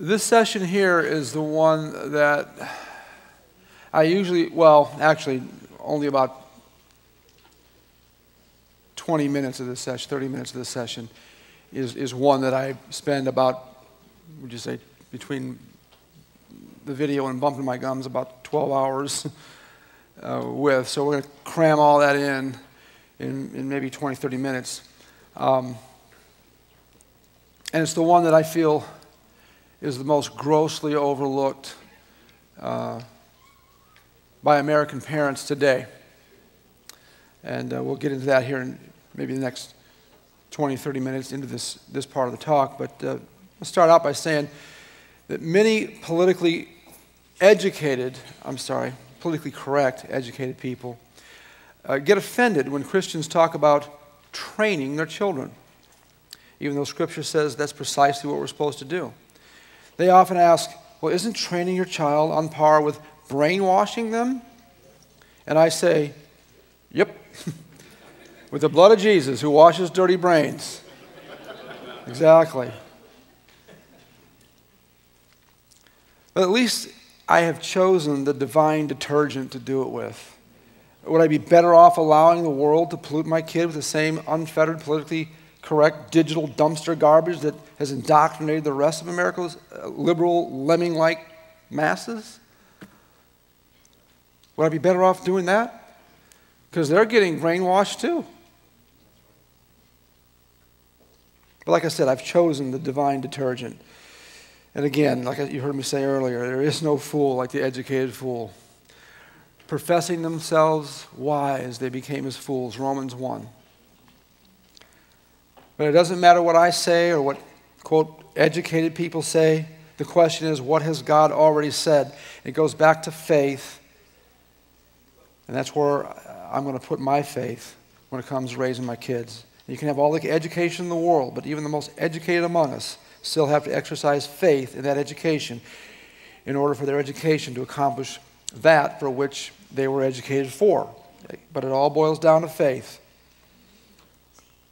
This session here is the one that I usually, well, actually, only about 20 minutes of this session, 30 minutes of this session, is, is one that I spend about, would you say, between the video and bumping my gums, about 12 hours uh, with. So we're going to cram all that in, in in maybe 20, 30 minutes. Um, and it's the one that I feel is the most grossly overlooked uh, by American parents today. And uh, we'll get into that here in maybe the next 20, 30 minutes into this, this part of the talk. But uh, I'll start out by saying that many politically educated, I'm sorry, politically correct, educated people uh, get offended when Christians talk about training their children, even though Scripture says that's precisely what we're supposed to do. They often ask, Well, isn't training your child on par with brainwashing them? And I say, Yep. with the blood of Jesus who washes dirty brains. exactly. But at least I have chosen the divine detergent to do it with. Would I be better off allowing the world to pollute my kid with the same unfettered, politically correct digital dumpster garbage that has indoctrinated the rest of America's uh, liberal, lemming like masses? Would I be better off doing that? Because they're getting brainwashed too. But like I said, I've chosen the divine detergent. And again, like you heard me say earlier, there is no fool like the educated fool. Professing themselves wise, they became as fools. Romans 1. But it doesn't matter what I say or what, quote, educated people say. The question is, what has God already said? It goes back to faith. And that's where I'm going to put my faith when it comes to raising my kids. You can have all the education in the world, but even the most educated among us still have to exercise faith in that education in order for their education to accomplish that for which they were educated for. But it all boils down to faith.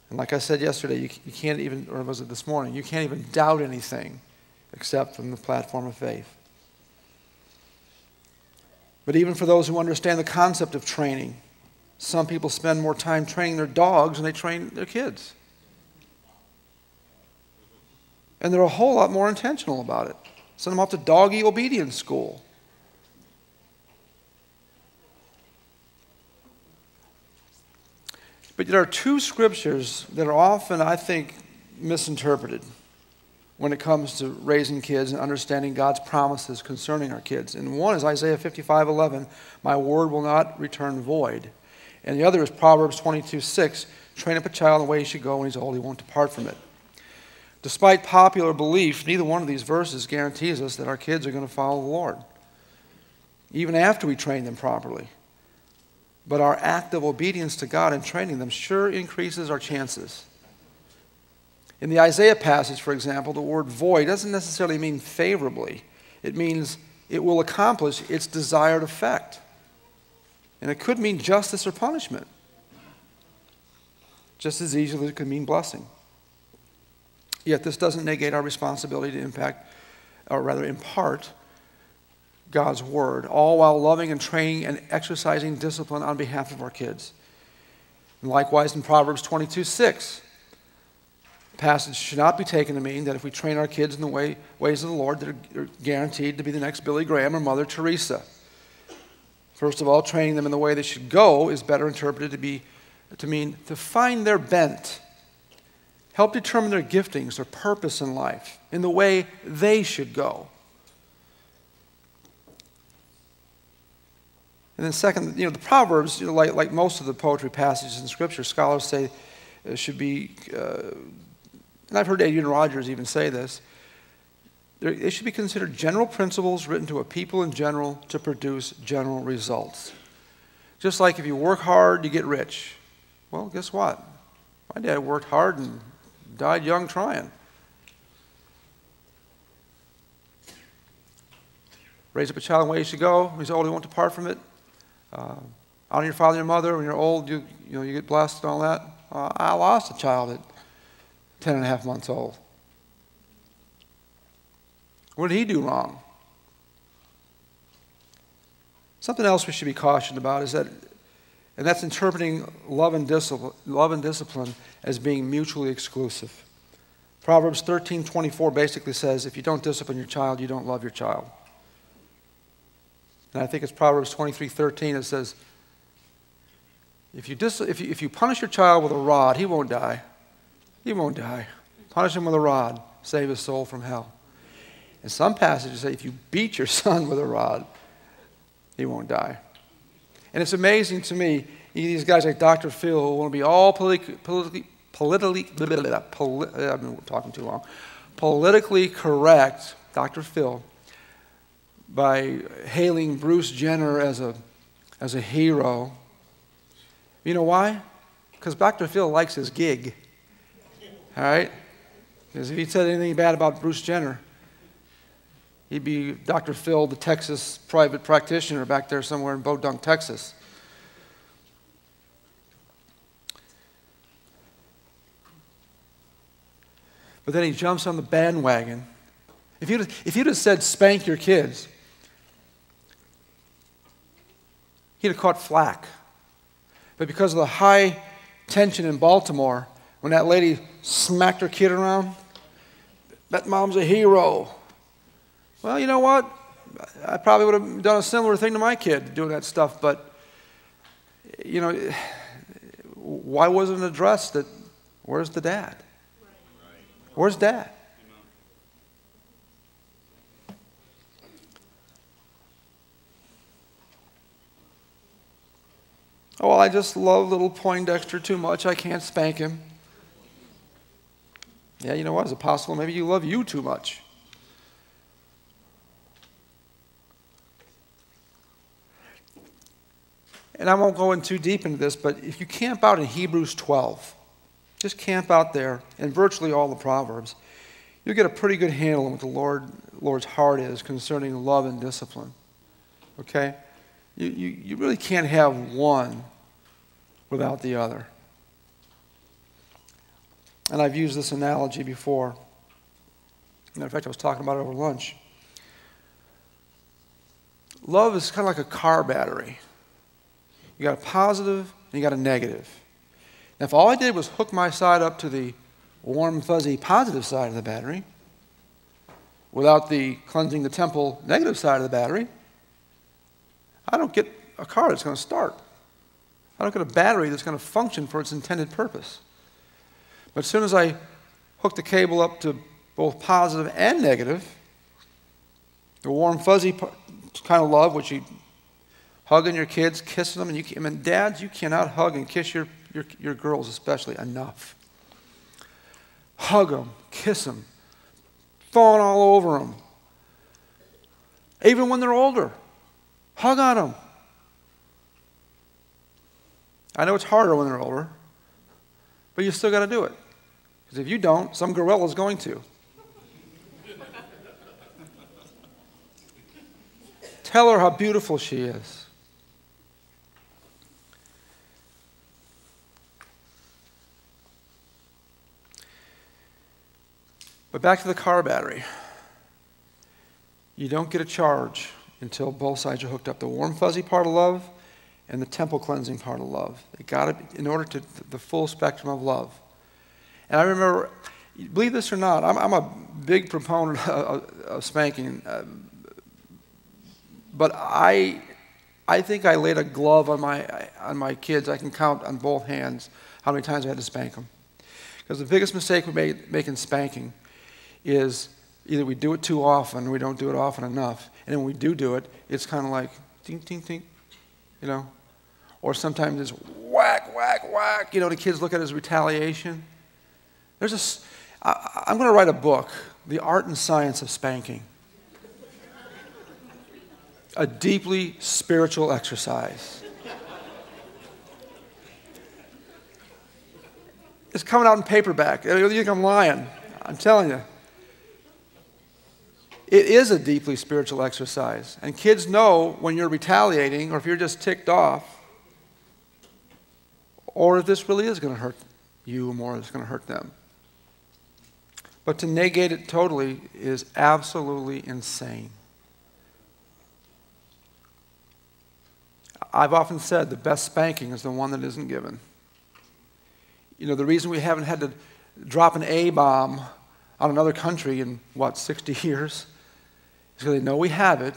And like I said yesterday, you, you can't even, or was it this morning, you can't even doubt anything except from the platform of faith. But even for those who understand the concept of training, some people spend more time training their dogs than they train their kids. And they're a whole lot more intentional about it. Send them off to doggy obedience school. But there are two scriptures that are often, I think, misinterpreted when it comes to raising kids and understanding God's promises concerning our kids. And one is Isaiah 55 11, my word will not return void. And the other is Proverbs 22 6, train up a child in the way he should go, when he's old, he won't depart from it. Despite popular belief, neither one of these verses guarantees us that our kids are going to follow the Lord, even after we train them properly. But our act of obedience to God and training them sure increases our chances. In the Isaiah passage, for example, the word void doesn't necessarily mean favorably, it means it will accomplish its desired effect. And it could mean justice or punishment, just as easily as it could mean blessing. Yet this doesn't negate our responsibility to impact, or rather impart, God's word, all while loving and training and exercising discipline on behalf of our kids. And likewise in Proverbs 22 6, the passage should not be taken to mean that if we train our kids in the way, ways of the Lord, they're guaranteed to be the next Billy Graham or Mother Teresa. First of all, training them in the way they should go is better interpreted to, be, to mean to find their bent, help determine their giftings, their purpose in life, in the way they should go. And then, second, you know, the Proverbs, you know, like, like most of the poetry passages in Scripture, scholars say uh, should be, uh, and I've heard Adrian Rogers even say this, they should be considered general principles written to a people in general to produce general results. Just like if you work hard, you get rich. Well, guess what? My dad worked hard and died young trying. Raise up a child the way he should go. He's old, he won't depart from it. Uh, honor your father and mother. When you're old, you, you, know, you get blessed and all that. Uh, I lost a child at 10 and a half months old. What did he do wrong? Something else we should be cautioned about is that, and that's interpreting love and discipline, love and discipline as being mutually exclusive. Proverbs 13:24 basically says, if you don't discipline your child, you don't love your child. And I think it's Proverbs 23:13 that says, if you, dis- if, you, if you punish your child with a rod, he won't die. He won't die. Punish him with a rod, save his soul from hell. And some passages say if you beat your son with a rod, he won't die. And it's amazing to me, these guys like Dr. Phil who want to be all politically, politically, politically poli- I've been talking too long, politically correct, Dr. Phil, by hailing Bruce Jenner as a, as a hero. You know why? Because Dr. Phil likes his gig. All right? Because if he said anything bad about Bruce Jenner, he'd be Dr. Phil, the Texas private practitioner back there somewhere in Podunk, Texas. But then he jumps on the bandwagon. If you'd, if you'd have said spank your kids, he'd have caught flack. But because of the high tension in Baltimore, when that lady smacked her kid around, that mom's a hero. Well, you know what? I probably would have done a similar thing to my kid doing that stuff, but, you know, why wasn't addressed that where's the dad? Where's dad? Oh, I just love little Poindexter too much. I can't spank him. Yeah, you know what? Is it possible maybe you love you too much? And I won't go in too deep into this, but if you camp out in Hebrews 12, just camp out there in virtually all the Proverbs, you'll get a pretty good handle on what the Lord, Lord's heart is concerning love and discipline. Okay? You, you, you really can't have one without the other. And I've used this analogy before. In fact, I was talking about it over lunch. Love is kind of like a car battery. You got a positive and you got a negative. Now, if all I did was hook my side up to the warm, fuzzy, positive side of the battery, without the cleansing the temple negative side of the battery, I don't get a car that's going to start. I don't get a battery that's going to function for its intended purpose. But as soon as I hook the cable up to both positive and negative, the warm, fuzzy kind of love, which you hugging your kids, kissing them, and you, I mean, dads, you cannot hug and kiss your, your, your girls especially enough. Hug them, kiss them, fawn all over them. Even when they're older, hug on them. I know it's harder when they're older, but you still got to do it. Because if you don't, some gorilla's going to. Tell her how beautiful she is. But back to the car battery. You don't get a charge until both sides are hooked up. The warm, fuzzy part of love and the temple cleansing part of love. They got to, in order to the full spectrum of love. And I remember, believe this or not, I'm, I'm a big proponent of, of spanking, uh, but I, I think I laid a glove on my on my kids. I can count on both hands how many times I had to spank them. Because the biggest mistake we make in spanking is either we do it too often we don't do it often enough. And then when we do do it, it's kind of like ding, ding, ding, you know. Or sometimes it's whack, whack, whack. You know, the kids look at it as retaliation. There's a, I, I'm going to write a book, The Art and Science of Spanking. a deeply spiritual exercise. It's coming out in paperback. You think I'm lying? I'm telling you. It is a deeply spiritual exercise. And kids know when you're retaliating or if you're just ticked off or if this really is going to hurt you more, it's going to hurt them. But to negate it totally is absolutely insane. I've often said the best spanking is the one that isn't given. You know, the reason we haven't had to drop an A bomb on another country in, what, 60 years is because they know we have it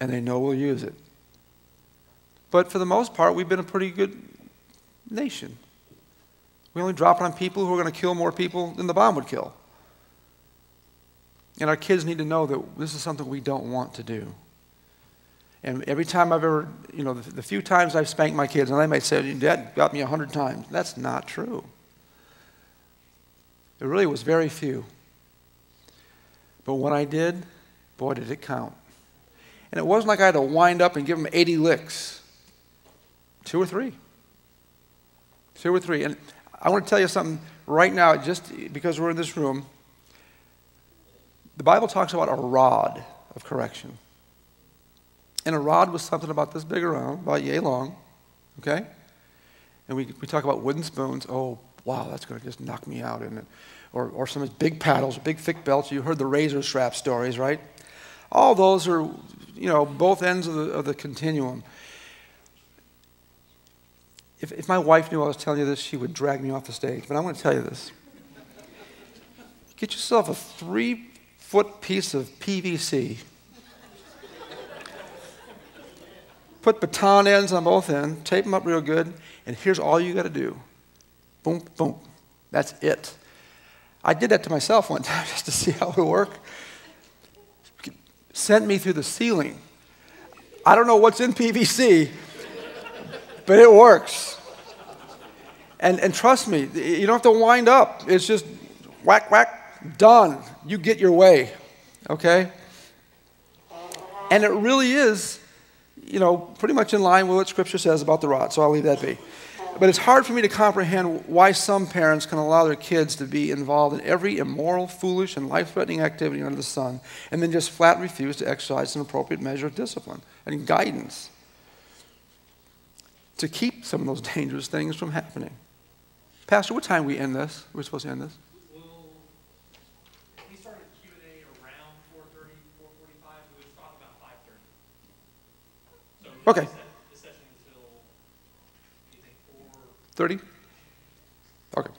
and they know we'll use it. But for the most part, we've been a pretty good nation. We only drop it on people who are going to kill more people than the bomb would kill. And our kids need to know that this is something we don't want to do. And every time I've ever, you know, the, the few times I've spanked my kids, and they might say, Dad got me a hundred times. That's not true. It really was very few. But when I did, boy, did it count. And it wasn't like I had to wind up and give him 80 licks. Two or three. Two or three. And I want to tell you something right now, just because we're in this room. The Bible talks about a rod of correction. And a rod was something about this big around, about yay long, okay? And we, we talk about wooden spoons. Oh, wow, that's going to just knock me out, isn't it? Or, or some big paddles, big thick belts. You heard the razor strap stories, right? All those are, you know, both ends of the, of the continuum. If, if my wife knew I was telling you this, she would drag me off the stage. But I'm going to tell you this. Get yourself a three foot piece of PVC Put baton ends on both ends, tape them up real good, and here's all you got to do. Boom, boom. That's it. I did that to myself one time just to see how it would work. Sent me through the ceiling. I don't know what's in PVC, but it works. And, and trust me, you don't have to wind up. It's just whack, whack, done. You get your way, okay? And it really is you know, pretty much in line with what Scripture says about the rod, so I'll leave that be. But it's hard for me to comprehend why some parents can allow their kids to be involved in every immoral, foolish, and life threatening activity under the sun and then just flat refuse to exercise an appropriate measure of discipline and guidance to keep some of those dangerous things from happening. Pastor, what time we end this? We're supposed to end this? Okay. 30? Okay.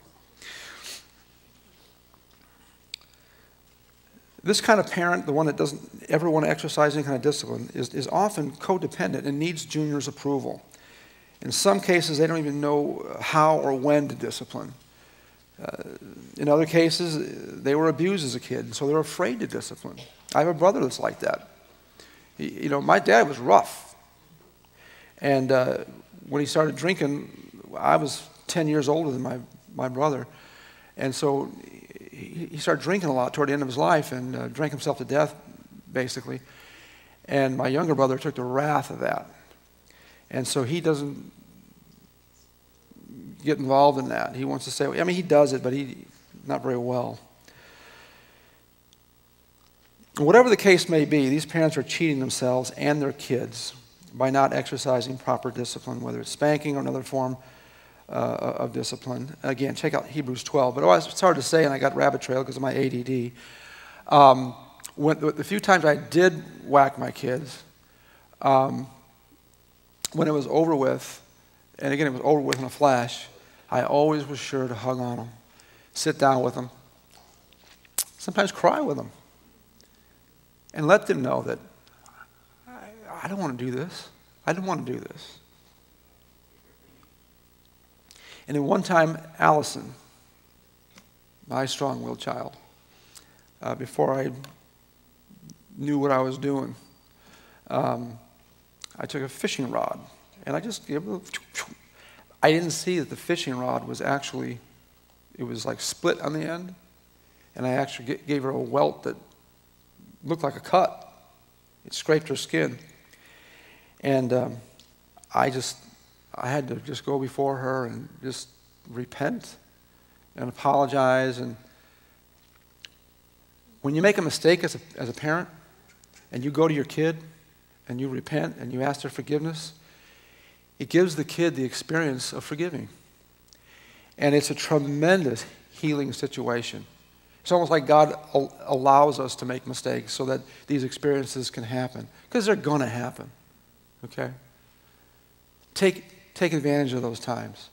This kind of parent, the one that doesn't ever want to exercise any kind of discipline, is, is often codependent and needs Junior's approval. In some cases, they don't even know how or when to discipline. Uh, in other cases, they were abused as a kid, so they're afraid to discipline. I have a brother that's like that. He, you know, my dad was rough. And uh, when he started drinking, I was 10 years older than my, my brother. And so he, he started drinking a lot toward the end of his life and uh, drank himself to death, basically. And my younger brother took the wrath of that. And so he doesn't get involved in that. He wants to say, I mean, he does it, but he not very well. Whatever the case may be, these parents are cheating themselves and their kids by not exercising proper discipline, whether it's spanking or another form uh, of discipline. Again, check out Hebrews 12. But it's hard to say, and I got rabbit trail because of my ADD. Um, when, the few times I did whack my kids, um, when it was over with, and again, it was over with in a flash, I always was sure to hug on them, sit down with them, sometimes cry with them, and let them know that I don't want to do this. I don't want to do this. And then one time, Allison, my strong willed child, uh, before I knew what I was doing, um, I took a fishing rod and I just gave it. I didn't see that the fishing rod was actually, it was like split on the end. And I actually gave her a welt that looked like a cut. It scraped her skin. And um, I just, I had to just go before her and just repent and apologize. And when you make a mistake as a, as a parent and you go to your kid and you repent and you ask their forgiveness, it gives the kid the experience of forgiving. And it's a tremendous healing situation. It's almost like God al- allows us to make mistakes so that these experiences can happen, because they're going to happen. Okay? Take, take advantage of those times.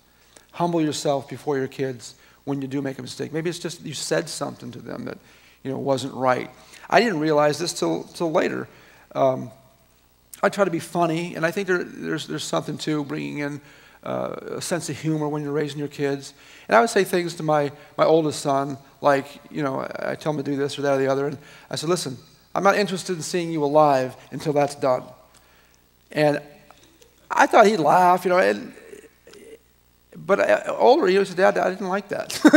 Humble yourself before your kids when you do make a mistake. Maybe it's just you said something to them that you know wasn't right. I didn't realize this till, till later. Um, I try to be funny, and I think there, there's, there's something to bringing in uh, a sense of humor when you're raising your kids. And I would say things to my, my oldest son, like, you know, I tell him to do this or that or the other. And I said, listen, I'm not interested in seeing you alive until that's done. And I thought he'd laugh, you know. And, but uh, older, he said, Dad, I didn't like that.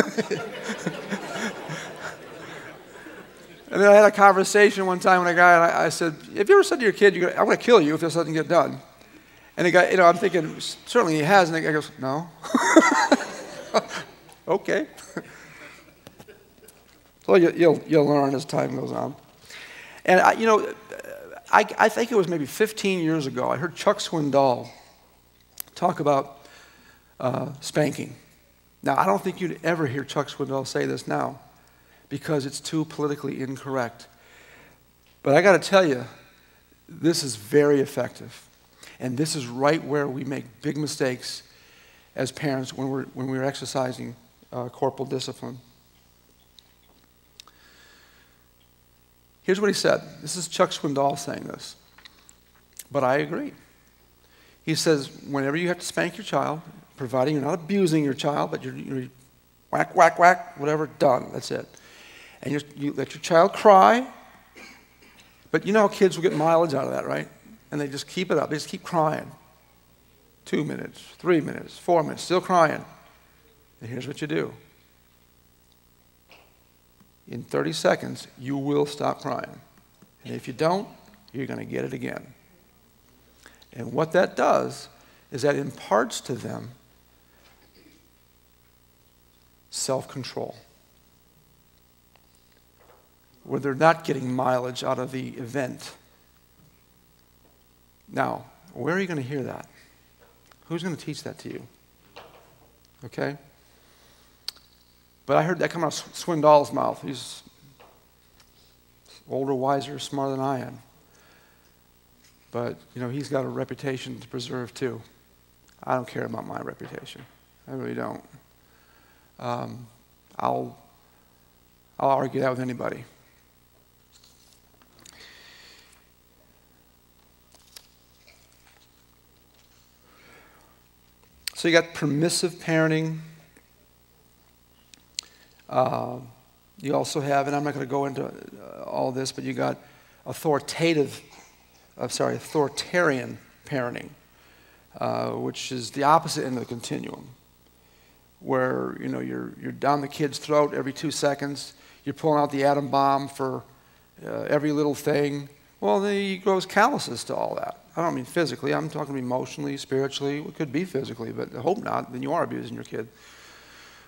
and then I had a conversation one time with a guy, and I, I said, Have you ever said to your kid, I'm going to kill you if this doesn't get done? And the guy, you know, I'm thinking, certainly he has. And the guy goes, No. okay. so you, will you'll, you'll learn as time goes on. And, I, you know, I, I think it was maybe 15 years ago, I heard Chuck Swindoll talk about uh, spanking. Now, I don't think you'd ever hear Chuck Swindoll say this now because it's too politically incorrect. But I got to tell you, this is very effective. And this is right where we make big mistakes as parents when we're, when we're exercising uh, corporal discipline. Here's what he said. This is Chuck Swindoll saying this. But I agree. He says, whenever you have to spank your child, providing you're not abusing your child, but you're, you're whack, whack, whack, whatever, done. That's it. And you let your child cry. But you know how kids will get mileage out of that, right? And they just keep it up. They just keep crying. Two minutes, three minutes, four minutes, still crying. And here's what you do in 30 seconds, you will stop crying. And if you don't, you're going to get it again. And what that does is that imparts to them self control. Where they're not getting mileage out of the event. Now, where are you going to hear that? Who's going to teach that to you? Okay? But I heard that come out of Swindoll's mouth. He's older, wiser, smarter than I am. But, you know, he's got a reputation to preserve too. I don't care about my reputation. I really don't. Um, I'll, I'll argue that with anybody. So you got permissive parenting. Uh, you also have, and I'm not going to go into uh, all this, but you got authoritative, I'm sorry, authoritarian parenting, uh, which is the opposite end of the continuum, where you know you're you're down the kid's throat every two seconds, you're pulling out the atom bomb for uh, every little thing. Well, then he grows calluses to all that. I don't mean physically. I'm talking emotionally, spiritually. It could be physically, but I hope not. Then you are abusing your kid.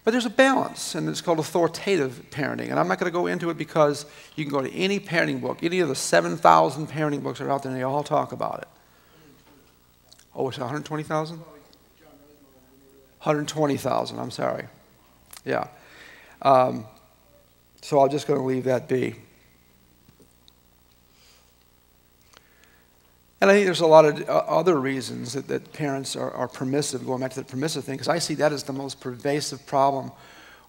But there's a balance, and it's called authoritative parenting. And I'm not going to go into it because you can go to any parenting book, any of the 7,000 parenting books that are out there, and they all talk about it. Oh, it's 120,000? 120,000, I'm sorry. Yeah. Um, so I'm just going to leave that be. And I think there's a lot of uh, other reasons that, that parents are, are, permissive, going back to the permissive thing, because I see that as the most pervasive problem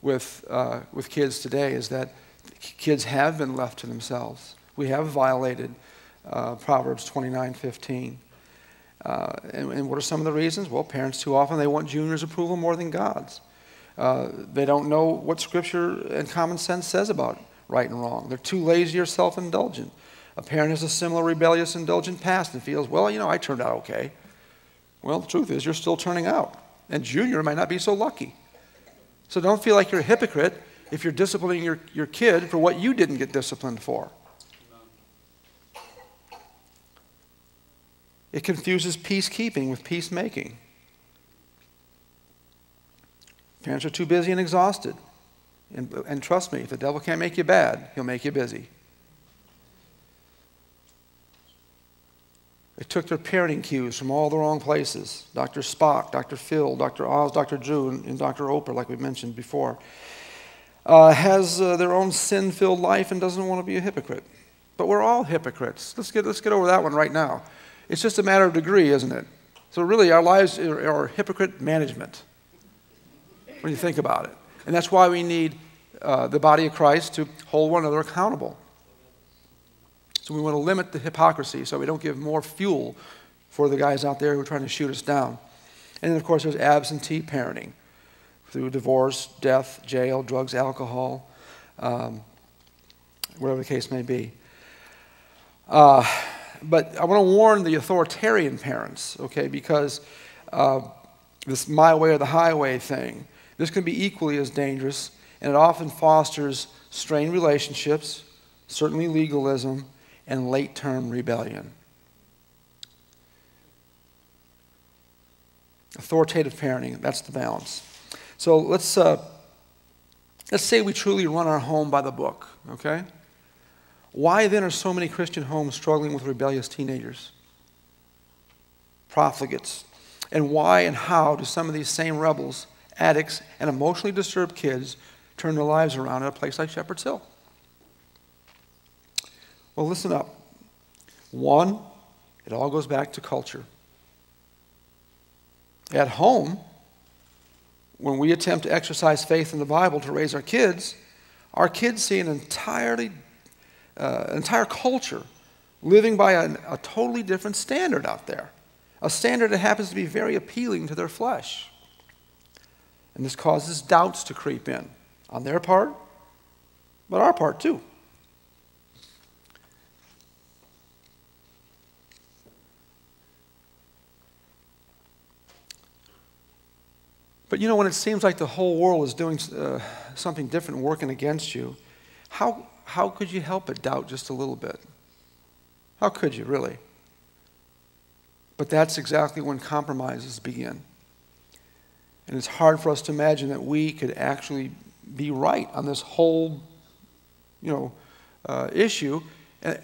with, uh, with kids today, is that kids have been left to themselves. We have violated uh, Proverbs 29 15. Uh, and, and, what are some of the reasons? Well, parents too often, they want junior's approval more than God's. Uh, they don't know what Scripture and common sense says about right and wrong. They're too lazy or self indulgent. A parent has a similar rebellious, indulgent past and feels, well, you know, I turned out okay. Well, the truth is, you're still turning out. And junior might not be so lucky. So don't feel like you're a hypocrite if you're disciplining your, your kid for what you didn't get disciplined for. It confuses peacekeeping with peacemaking. Parents are too busy and exhausted. And, and trust me, if the devil can't make you bad, he'll make you busy. They took their parenting cues from all the wrong places Dr. Spock, Dr. Phil, Dr. Oz, Dr. Drew, and, and Dr. Oprah, like we mentioned before. uh, has uh, their own sin filled life and doesn't want to be a hypocrite. But we're all hypocrites. Let's get, let's get over that one right now. It's just a matter of degree, isn't it? So, really, our lives are, are hypocrite management when you think about it. And that's why we need uh, the body of Christ to hold one another accountable. So, we want to limit the hypocrisy so we don't give more fuel for the guys out there who are trying to shoot us down. And then, of course, there's absentee parenting through divorce, death, jail, drugs, alcohol, um, whatever the case may be. Uh, but I want to warn the authoritarian parents, okay, because uh, this my way or the highway thing, this can be equally as dangerous, and it often fosters strained relationships, certainly legalism, and late term rebellion. Authoritative parenting, that's the balance. So let's, uh, let's say we truly run our home by the book, okay? Why then are so many Christian homes struggling with rebellious teenagers, profligates? And why and how do some of these same rebels, addicts, and emotionally disturbed kids turn their lives around at a place like Shepherd's Hill? Well, listen up. One, it all goes back to culture. At home, when we attempt to exercise faith in the Bible to raise our kids, our kids see an entirely, uh, entire culture living by a, a totally different standard out there, a standard that happens to be very appealing to their flesh. And this causes doubts to creep in on their part, but our part too. But you know, when it seems like the whole world is doing uh, something different, working against you, how, how could you help but doubt just a little bit? How could you, really? But that's exactly when compromises begin. And it's hard for us to imagine that we could actually be right on this whole, you know, uh, issue, and,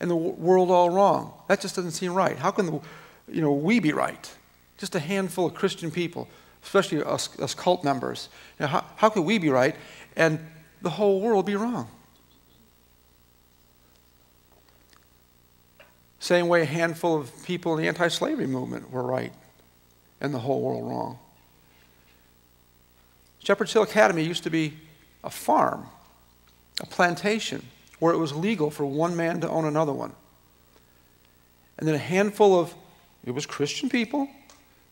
and the world all wrong. That just doesn't seem right. How can the, you know, we be right? Just a handful of Christian people especially us, us cult members. You know, how, how could we be right and the whole world be wrong? Same way a handful of people in the anti slavery movement were right and the whole world wrong. Shepherd's Hill Academy used to be a farm, a plantation, where it was legal for one man to own another one. And then a handful of, it was Christian people,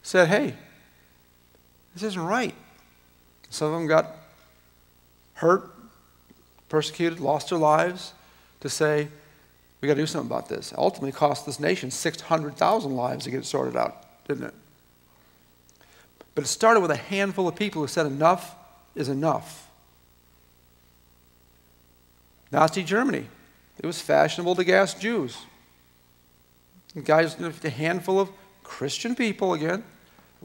said, hey, this isn't right. Some of them got hurt, persecuted, lost their lives to say, we got to do something about this. Ultimately, cost this nation 600,000 lives to get it sorted out, didn't it? But it started with a handful of people who said, enough is enough. Nazi Germany, it was fashionable to gas Jews. And guys, a handful of Christian people again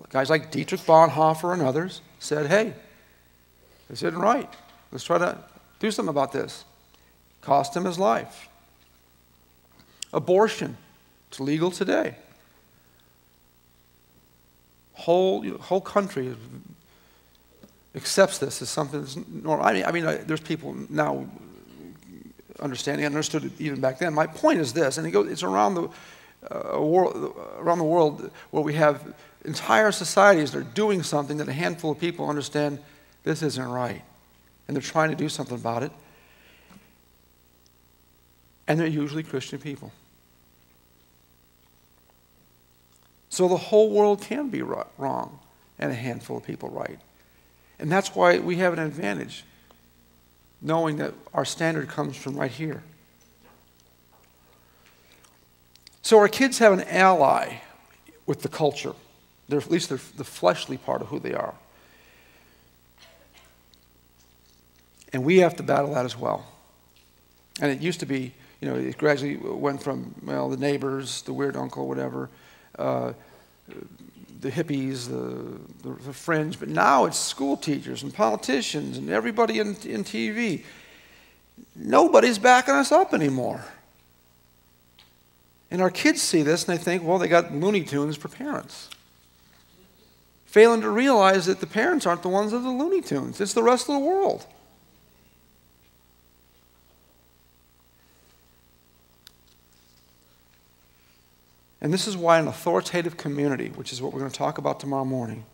guys like Dietrich Bonhoeffer and others said, hey, this isn't right. Let's try to do something about this. Cost him his life. Abortion, it's legal today. Whole, whole country accepts this as something that's normal. I mean, I mean, there's people now understanding, understood it even back then. My point is this, and it goes, it's around the, uh, world, around the world where we have entire societies are doing something that a handful of people understand this isn't right. And they're trying to do something about it. And they're usually Christian people. So the whole world can be wrong and a handful of people right. And that's why we have an advantage, knowing that our standard comes from right here. So our kids have an ally with the culture. They're, at least the fleshly part of who they are. And we have to battle that as well. And it used to be, you know, it gradually went from, well, the neighbors, the weird uncle, whatever, uh, the hippies, the, the, the, fringe, but now it's school teachers and politicians and everybody in, in TV. Nobody's backing us up anymore. And our kids see this and they think, well, they got Looney Tunes for parents failing to realize that the parents aren't the ones of the Looney Tunes, it's the rest of the world. And this is why an authoritative community, which is what we're going to talk about tomorrow morning,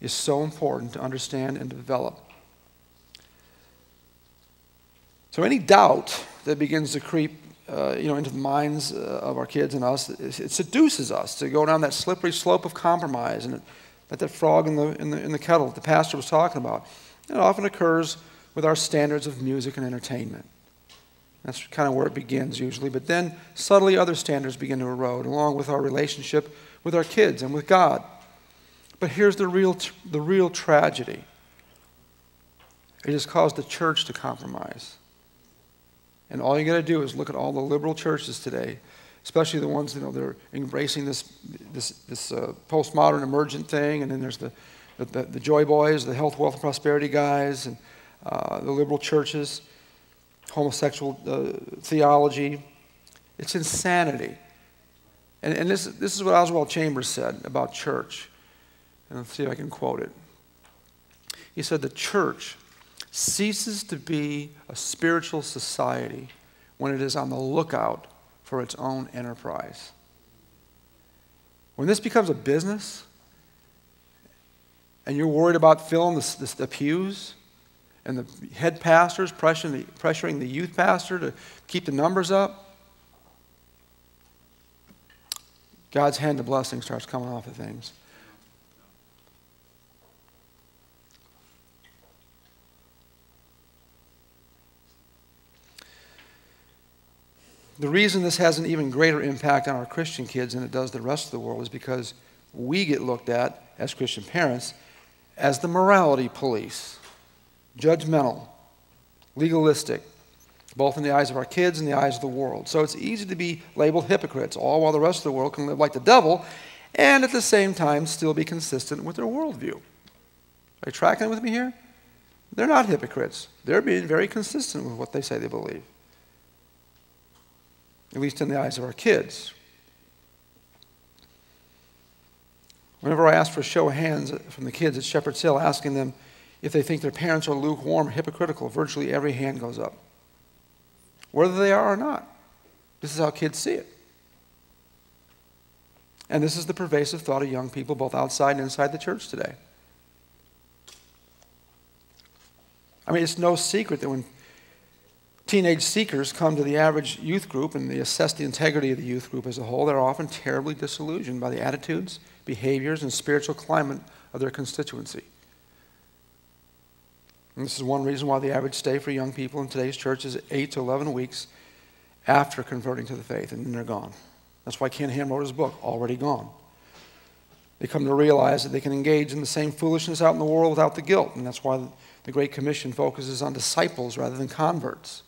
is so important to understand and develop. So, any doubt that begins to creep uh, you know, into the minds uh, of our kids and us, it, it seduces us to go down that slippery slope of compromise. And it, let that frog in the, in, the, in the kettle that the pastor was talking about. It often occurs with our standards of music and entertainment. That's kind of where it begins usually. But then subtly other standards begin to erode, along with our relationship with our kids and with God. But here's the real, the real tragedy it has caused the church to compromise. And all you got to do is look at all the liberal churches today, especially the ones you know they're embracing this this this uh, postmodern emergent thing, and then there's the the, the Joy Boys, the health, wealth, and prosperity guys, and uh, the liberal churches, homosexual uh, theology. It's insanity. And, and this, this is what Oswald Chambers said about church. And let's see if I can quote it. He said, The church ceases to be a spiritual society when it is on the lookout for its own enterprise. When this becomes a business, and you're worried about filling the, the, the pews, and the head pastors pressuring the, pressuring the youth pastor to keep the numbers up, God's hand of blessing starts coming off of things. The reason this has an even greater impact on our Christian kids than it does the rest of the world is because we get looked at as Christian parents as the morality police, judgmental, legalistic, both in the eyes of our kids and the eyes of the world. So it's easy to be labeled hypocrites, all while the rest of the world can live like the devil and at the same time still be consistent with their worldview. Are you tracking with me here? They're not hypocrites. They're being very consistent with what they say they believe at least in the eyes of our kids. Whenever I ask for a show of hands from the kids at Shepherd's Hill, asking them if they think their parents are lukewarm, hypocritical, virtually every hand goes up. Whether they are or not. This is how kids see it. And this is the pervasive thought of young people, both outside and inside the church today. I mean, it's no secret that when teenage seekers come to the average youth group and they assess the integrity of the youth group as a whole, they're often terribly disillusioned by the attitudes, behaviors, and spiritual climate of their constituency. And this is one reason why the average stay for young people in today's church is 8 to 11 weeks after converting to the faith, and then they're gone. That's why Ken Ham wrote his book, Already Gone. They come to realize that they can engage in the same foolishness out in the world without the guilt, and that's why the Great Commission focuses on disciples rather than converts.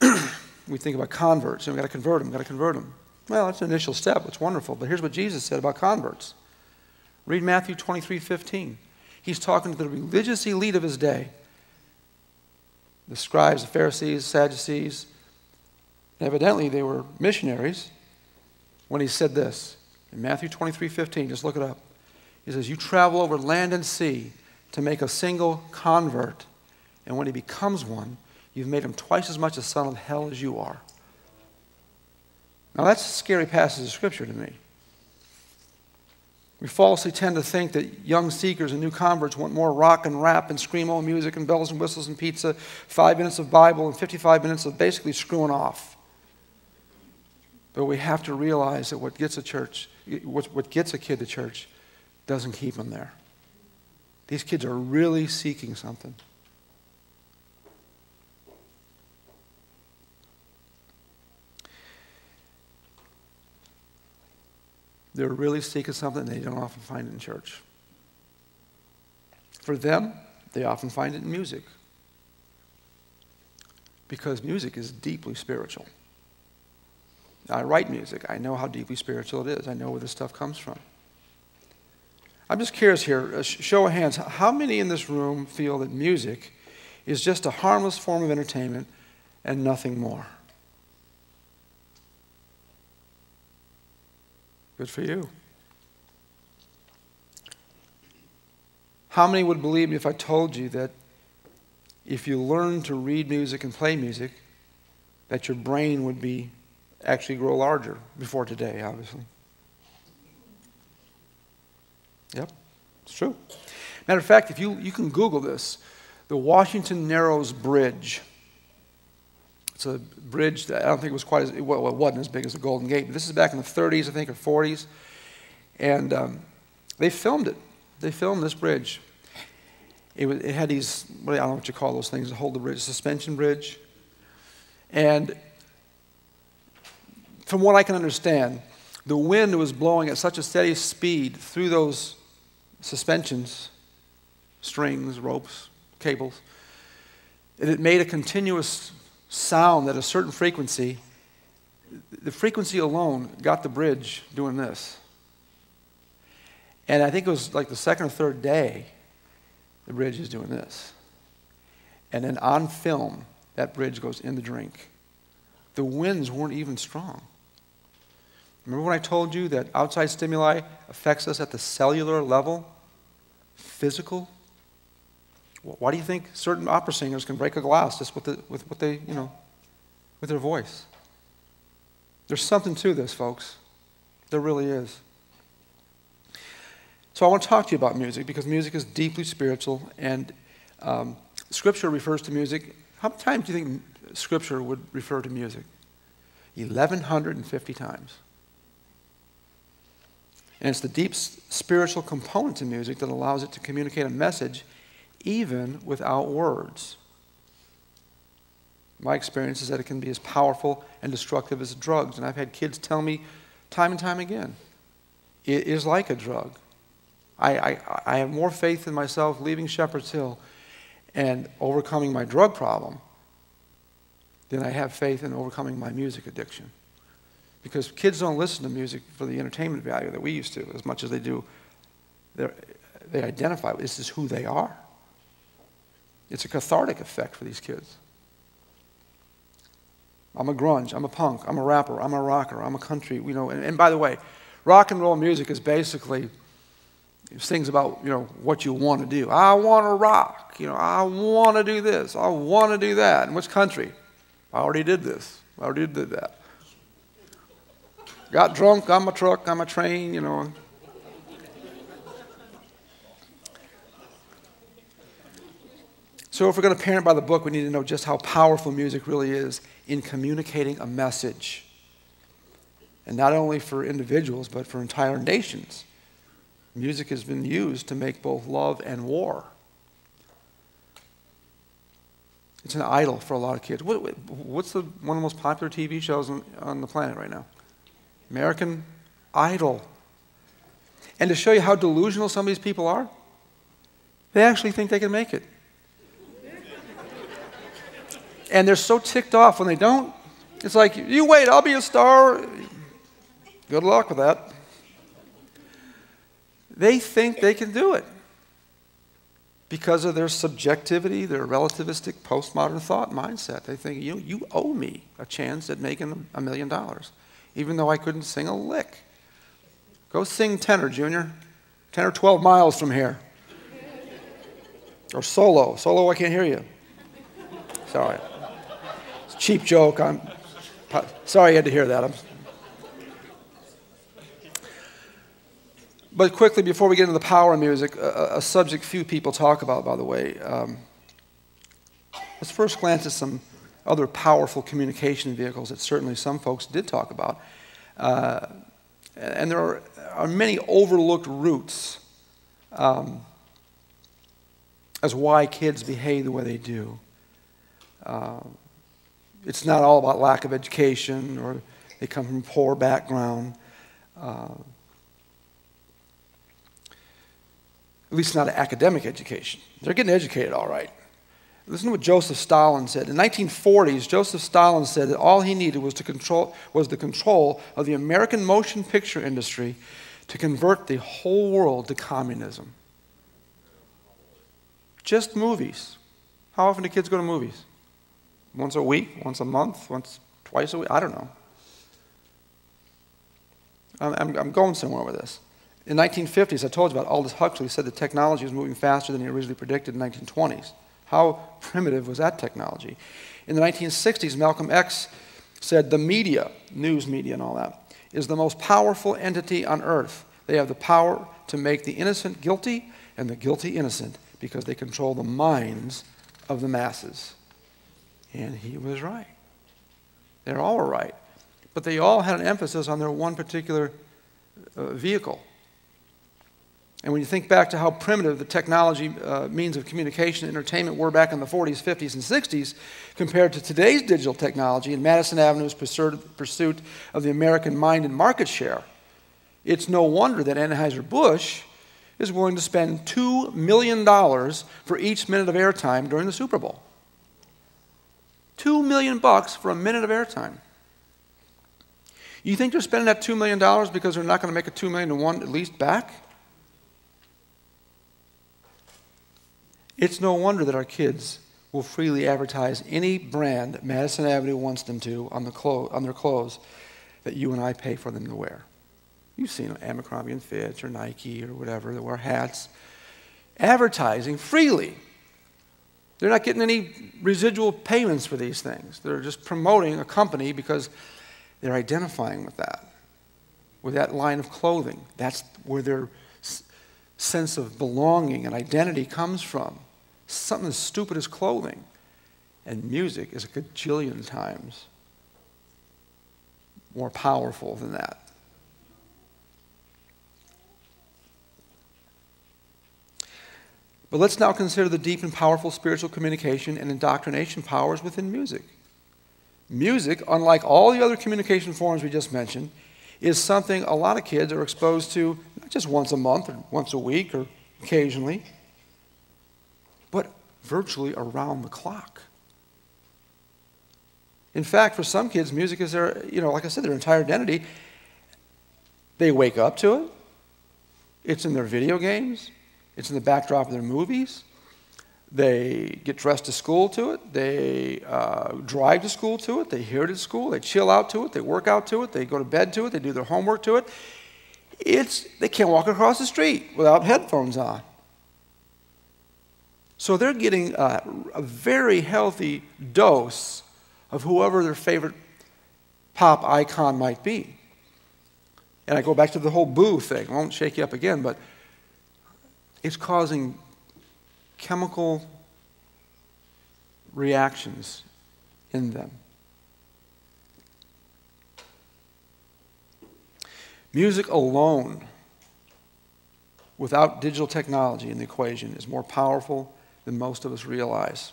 we think about converts and we've got to convert them, we've got to convert them. Well, that's an initial step. It's wonderful. But here's what Jesus said about converts. Read Matthew 23 15. He's talking to the religious elite of his day the scribes, the Pharisees, Sadducees. Evidently, they were missionaries when he said this in Matthew 23 15. Just look it up. He says, You travel over land and sea to make a single convert, and when he becomes one, You've made him twice as much a son of hell as you are. Now, that's a scary passage of Scripture to me. We falsely tend to think that young seekers and new converts want more rock and rap and screamo music and bells and whistles and pizza, five minutes of Bible and 55 minutes of basically screwing off. But we have to realize that what gets a church, what gets a kid to church, doesn't keep them there. These kids are really seeking something. They're really seeking something they don't often find in church. For them, they often find it in music. Because music is deeply spiritual. I write music. I know how deeply spiritual it is. I know where this stuff comes from. I'm just curious here, uh, show of hands, how many in this room feel that music is just a harmless form of entertainment and nothing more? Good for you. How many would believe me if I told you that if you learn to read music and play music, that your brain would be actually grow larger before today, obviously. Yep, it's true. Matter of fact, if you, you can Google this, the Washington Narrows Bridge. It's a bridge that I don't think was quite as, well, it wasn't as big as the Golden Gate. But this is back in the 30s, I think, or 40s. And um, they filmed it. They filmed this bridge. It, was, it had these, I don't know what you call those things, to hold the bridge, suspension bridge. And from what I can understand, the wind was blowing at such a steady speed through those suspensions, strings, ropes, cables, that it made a continuous sound at a certain frequency. The frequency alone got the bridge doing this. And I think it was like the second or third day, the bridge is doing this. And then on film, that bridge goes in the drink. The winds weren't even strong. Remember when I told you that outside stimuli affects us at the cellular level? Physical? Why do you think certain opera singers can break a glass just with, the, with what they, you know, with their voice? There's something to this, folks. There really is. So I want to talk to you about music because music is deeply spiritual, and um, Scripture refers to music. How many times do you think Scripture would refer to music? 1,150 times. And it's the deep spiritual component to music that allows it to communicate a message even without words. My experience is that it can be as powerful and destructive as drugs. And I've had kids tell me time and time again it is like a drug. I, I, I have more faith in myself leaving Shepherd's Hill and overcoming my drug problem than I have faith in overcoming my music addiction because kids don't listen to music for the entertainment value that we used to as much as they do. They identify this is who they are. It's a cathartic effect for these kids. I'm a grunge, I'm a punk, I'm a rapper, I'm a rocker, I'm a country, you know. And, and by the way, rock and roll music is basically things about, you know, what you want to do. I want to rock, you know, I want to do this, I want to do that. In which country? I already did this, I already did that. Got drunk on a truck, on a train, you know. So, if we're going to parent by the book, we need to know just how powerful music really is in communicating a message. And not only for individuals, but for entire nations. Music has been used to make both love and war. It's an idol for a lot of kids. what's the, one of the most popular TV shows on, on the planet right now? American Idol. And to show you how delusional some of these people are, they actually think they can make it. And they're so ticked off when they don't. It's like, you wait, I'll be a star. Good luck with that. They think they can do it because of their subjectivity, their relativistic postmodern thought mindset. They think, you, you owe me a chance at making a million dollars even though I couldn't sing a lick. Go sing tenor, Junior. 10 or 12 miles from here. or solo. Solo, I can't hear you. Sorry. Cheap joke. I'm sorry you had to hear that. I'm... But quickly, before we get into the power of music, a, a subject few people talk about, by the way. Um, let's first glance at some other powerful communication vehicles that certainly some folks did talk about. Uh, and there are, are, many overlooked roots um, as why kids behave the way they do. Uh, it's not all about lack of education or they come from poor background. Uh, at least not an academic education. They're getting educated all right. Listen to what Joseph Stalin said. In the 1940s, Joseph Stalin said that all he needed was, to control, was the control of the American motion picture industry to convert the whole world to communism. Just movies. How often do kids go to movies? Once a week? Once a month? Once, twice a week? I don't know. I'm, I'm going somewhere with this. In 1950s, I told you about Aldous Huxley said that technology was moving faster than he originally predicted in 1920s. How primitive was that technology? In the 1960s, Malcolm X said the media, news media and all that, is the most powerful entity on earth. They have the power to make the innocent guilty and the guilty innocent because they control the minds of the masses. And he was right. They're all right. But they all had an emphasis on their one particular uh, vehicle. And when you think back to how primitive the technology uh, means of communication and entertainment were back in the 40s, 50s, and 60s, compared to today's digital technology and Madison Avenue's pursuit of the American mind and market share, it's no wonder that Anheuser-Busch is willing to spend $2 million for each minute of airtime during the Super Bowl. Two million bucks for a minute of airtime. You think they're spending that $2 million because they're not going to make a 2 million to one at least back? It's no wonder that our kids will freely advertise any brand Madison Avenue wants them to on, the clo- on their clothes that you and I pay for them to wear. You've seen Abercrombie and Fitch or Nike or whatever, they wear hats. Advertising freely. They're not getting any residual payments for these things. They're just promoting a company because they're identifying with that, with that line of clothing. That's where their sense of belonging and identity comes from. Something as stupid as clothing. And music is a gajillion times more powerful than that. But let's now consider the deep and powerful spiritual communication and indoctrination powers within music. Music, unlike all the other communication forms we just mentioned, is something a lot of kids are exposed to not just once a month or once a week or occasionally, but virtually around the clock. In fact, for some kids, music is their, you know, like I said, their entire identity. They wake up to it, it's in their video games, it's in the backdrop of their movies. They get dressed to school to it. They uh, drive to school to it. They hear it at school. They chill out to it. They work out to it. They go to bed to it. They do their homework to it. It's, they can't walk across the street without headphones on. So they're getting a, a very healthy dose of whoever their favorite pop icon might be. And I go back to the whole boo thing. I won't shake you up again, but it's causing chemical reactions in them. Music alone, without digital technology in the equation, is more powerful than most of us realize.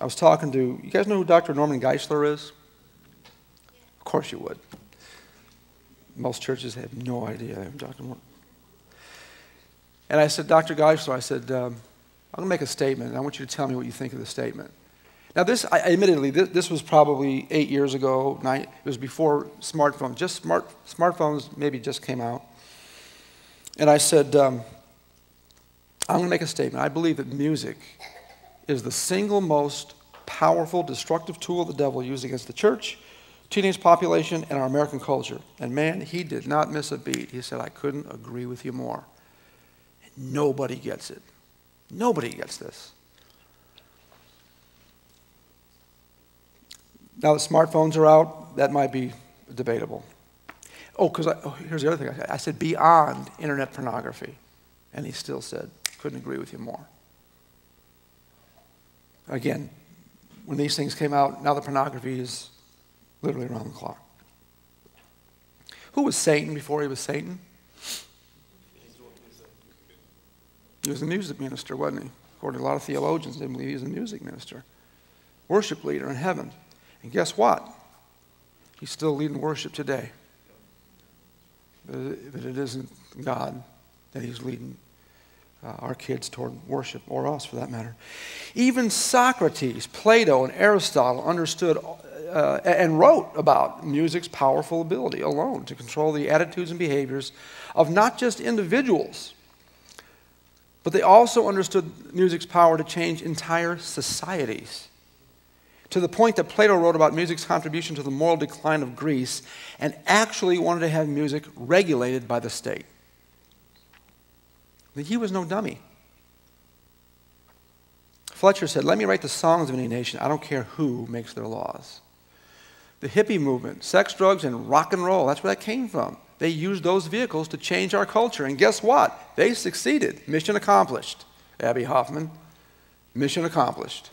I was talking to, you guys know who Dr. Norman Geisler is? Of course you would. Most churches have no idea who Dr. Norman and I said, Dr. Geisler, I said, um, I'm going to make a statement, and I want you to tell me what you think of the statement. Now, this, I, admittedly, this, this, was probably eight years ago. Nine, it was before smartphones. Just smart, smartphones maybe just came out. And I said, um, I'm going to make a statement. I believe that music is the single most powerful destructive tool the devil used against the church, teenage population, and our American culture. And man, he did not miss a beat. He said, I couldn't agree with you more. Nobody gets it. Nobody gets this. Now that smartphones are out, that might be debatable. Oh, because oh, here's the other thing. I said beyond internet pornography. And he still said, couldn't agree with you more. Again, when these things came out, now the pornography is literally around the clock. Who was Satan before he was Satan? He was a music minister, wasn't he? According to a lot of theologians, they believe he was a music minister, worship leader in heaven. And guess what? He's still leading worship today. But it isn't God that he's leading uh, our kids toward worship, or us for that matter. Even Socrates, Plato, and Aristotle understood uh, and wrote about music's powerful ability alone to control the attitudes and behaviors of not just individuals but they also understood music's power to change entire societies. To the point that Plato wrote about music's contribution to the moral decline of Greece and actually wanted to have music regulated by the state. He was no dummy. Fletcher said, Let me write the songs of any nation. I don't care who makes their laws. the hippie movement, sex, drugs, and rock and roll. That's where that came from. They used those vehicles to change our culture. And guess what? They succeeded. Mission accomplished. Abbie Hoffman, mission accomplished.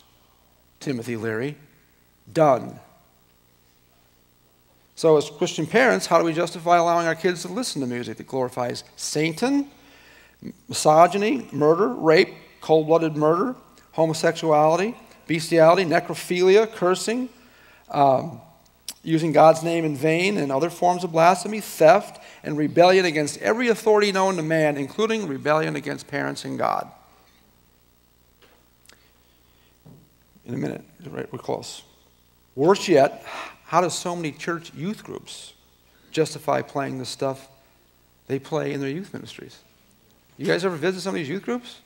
Timothy Leary, done. So, as Christian parents, how do we justify allowing our kids to listen to music that glorifies Satan, misogyny, murder, rape, cold blooded murder, homosexuality, bestiality, necrophilia, cursing, um, using God's name in vain, and other forms of blasphemy, theft, and rebellion against every authority known to man, including rebellion against parents and God. In a minute, right, we're close. Worse yet, how do so many church youth groups justify playing the stuff they play in their youth ministries? You guys ever visit some of these youth groups?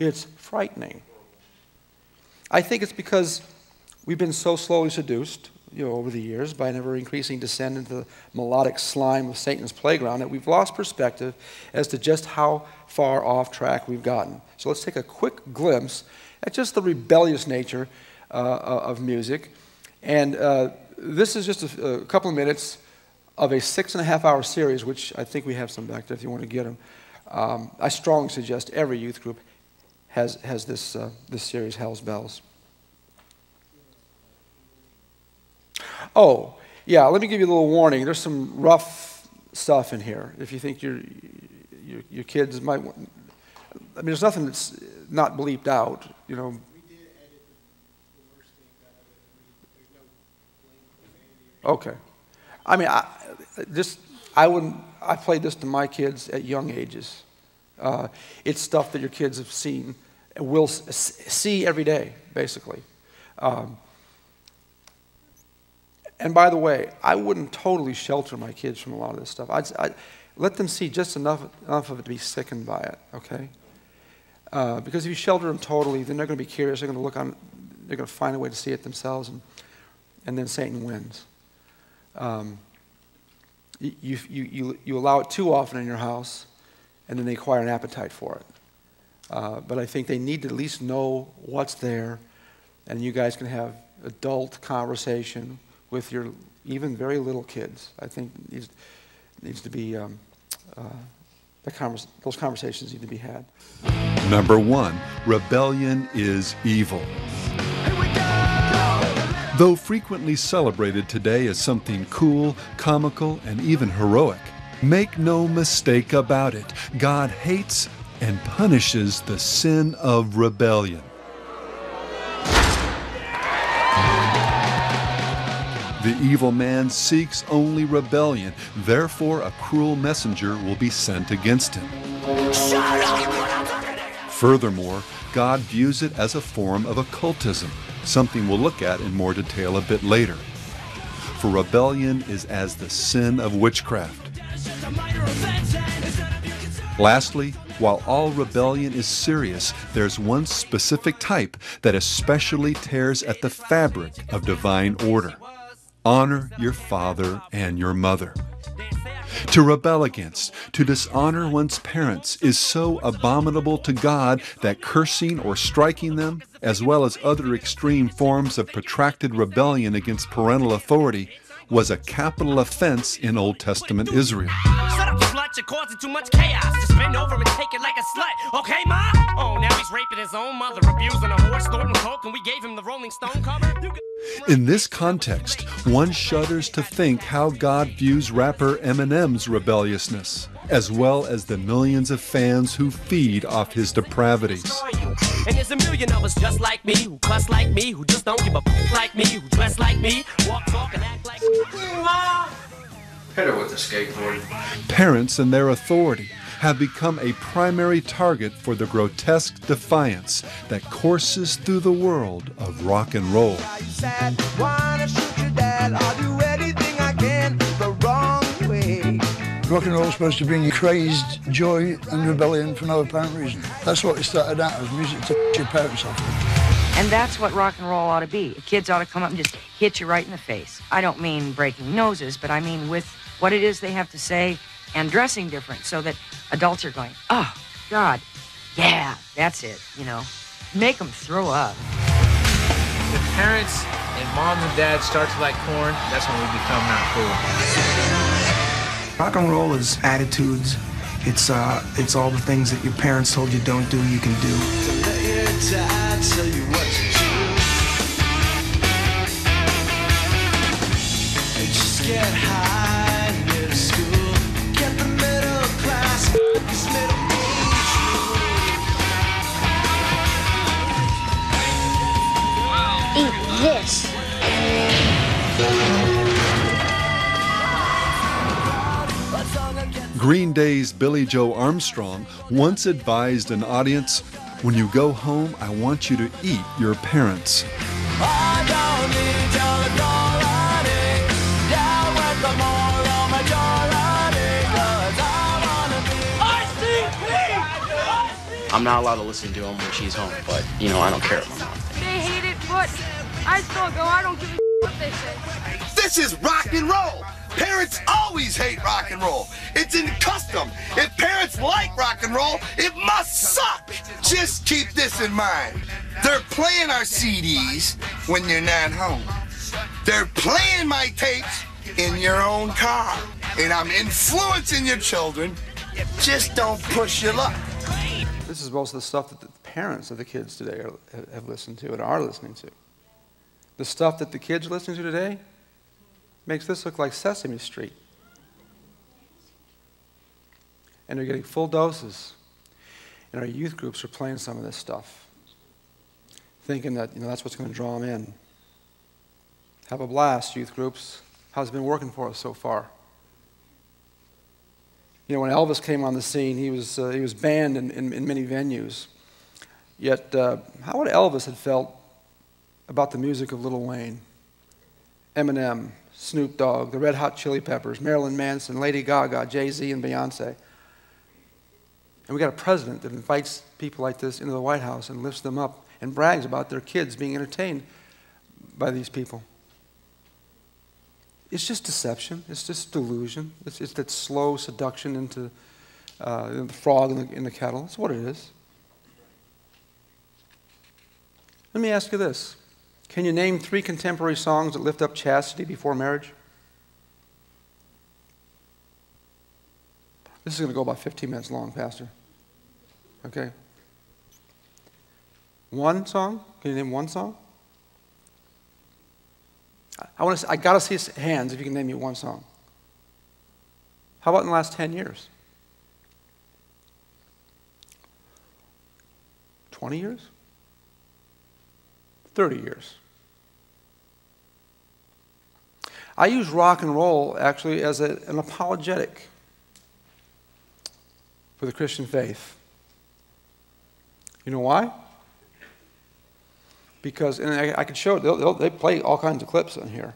It's frightening. I think it's because we've been so slowly seduced you know, over the years by an ever increasing descent into the melodic slime of Satan's playground that we've lost perspective as to just how far off track we've gotten. So let's take a quick glimpse at just the rebellious nature uh, uh of music. And uh, this is just a, a, couple of minutes of a six and a half hour series, which I think we have some back there if you want to get them. Um, I strongly suggest every youth group has, has this, uh, this series, Hell's Bells. Oh, yeah, let me give you a little warning. There's some rough stuff in here. If you think your, your, your kids might, want, I mean, there's nothing that's not bleeped out, you know. Okay. I mean, I, just, I wouldn't, I played this to my kids at young ages. Uh, it's stuff that your kids have seen and will see every day, basically. Um, and by the way, I wouldn't totally shelter my kids from a lot of this stuff. I'd, I'd let them see just enough, enough of it to be sickened by it, okay? Uh, because if you shelter them totally, then they're going to be curious. They're going to look on, they're going to find a way to see it themselves, and, and then Satan wins. Um, you, you, you, you allow it too often in your house, and then they acquire an appetite for it. Uh, but I think they need to at least know what's there, and you guys can have adult conversation with your even very little kids. I think needs, needs to be um, uh, those conversations need to be had. Number one, rebellion is evil. Though frequently celebrated today as something cool, comical, and even heroic, make no mistake about it. God hates and punishes the sin of rebellion. The evil man seeks only rebellion, therefore, a cruel messenger will be sent against him. Furthermore, God views it as a form of occultism, something we'll look at in more detail a bit later. For rebellion is as the sin of witchcraft. Lastly, while all rebellion is serious, there's one specific type that especially tears at the fabric of divine order. Honor your father and your mother. To rebel against, to dishonor one's parents is so abominable to God that cursing or striking them, as well as other extreme forms of protracted rebellion against parental authority, was a capital offense in Old Testament Israel. Shut up, you're causing too much chaos. Just bend over and take it like a slut, okay, ma? Oh, now he's raping his own mother, abusing a horse, snorting coke, and we gave him the Rolling Stone cover? In this context, one shudders to think how God views rapper Eminem's rebelliousness, as well as the millions of fans who feed off his depravities. And there's a million of us just like me, who cuss like me, who just don't give a f- like me, who dress like me, walk, talk, and act like me. Hit her with the skateboard. Parents and their authority have become a primary target for the grotesque defiance that courses through the world of rock and roll. Rock and roll is supposed to bring you crazed joy and rebellion for no apparent reason. That's what it started out as music to your parents off. And that's what rock and roll ought to be. Kids ought to come up and just hit you right in the face. I don't mean breaking noses, but I mean with what it is they have to say and dressing different so that adults are going, oh, God, yeah, that's it, you know. Make them throw up. The parents and moms and dads start to like Korn, that's when we become not cool. Rock and roll is attitudes. It's uh, it's all the things that your parents told you don't do, you can do. Eat this. Green Day's Billie Joe Armstrong once advised an audience when you go home, I want you to eat your parents. I'm not allowed to listen to him when she's home, but you know I don't care. I still go. I don't give a what they say. This is rock and roll. Parents always hate rock and roll. It's in custom. If parents like rock and roll, it must suck. Just keep this in mind. They're playing our CDs when you're not home. They're playing my tapes in your own car. And I'm influencing your children. Just don't push your luck. This is most of the stuff that the parents of the kids today are, have listened to and are listening to. The stuff that the kids are listening to today makes this look like Sesame Street. And they're getting full doses. And our youth groups are playing some of this stuff, thinking that you know, that's what's going to draw them in. Have a blast, youth groups. How's it been working for us so far? You know, when Elvis came on the scene, he was, uh, he was banned in, in, in many venues. Yet, uh, how would Elvis have felt about the music of Lil Wayne, Eminem, Snoop Dogg, the Red Hot Chili Peppers, Marilyn Manson, Lady Gaga, Jay Z, and Beyonce? And we got a president that invites people like this into the White House and lifts them up and brags about their kids being entertained by these people. It's just deception. It's just delusion. It's, it's that slow seduction into uh, the frog in the, in the kettle. That's what it is. Let me ask you this Can you name three contemporary songs that lift up chastity before marriage? This is going to go about 15 minutes long, Pastor. Okay? One song? Can you name one song? I, want to, I got to see hands if you can name me one song. How about in the last 10 years? 20 years? 30 years. I use rock and roll actually as a, an apologetic for the Christian faith. You know why? Because, and I, I could show it, they'll, they'll, they play all kinds of clips on here.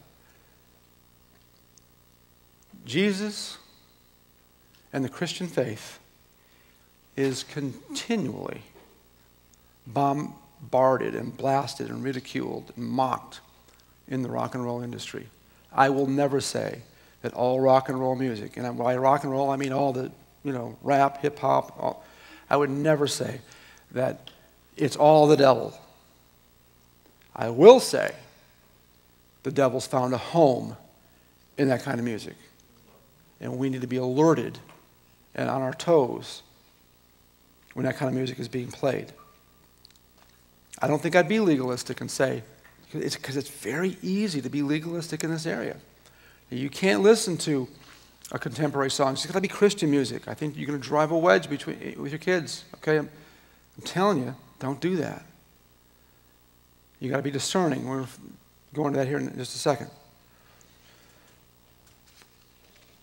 Jesus and the Christian faith is continually bombarded and blasted and ridiculed and mocked in the rock and roll industry. I will never say that all rock and roll music, and by rock and roll I mean all the, you know, rap, hip hop, all, I would never say that it's all the devil. I will say the devil's found a home in that kind of music. And we need to be alerted and on our toes when that kind of music is being played. I don't think I'd be legalistic and say, because it's, very easy to be legalistic in this area. You can't listen to a contemporary song. It's got to be Christian music. I think you're going to drive a wedge between, eh, with your kids. Okay, I'm, I'm telling you, don't do that. You got to be discerning. We're going to that here in just a second.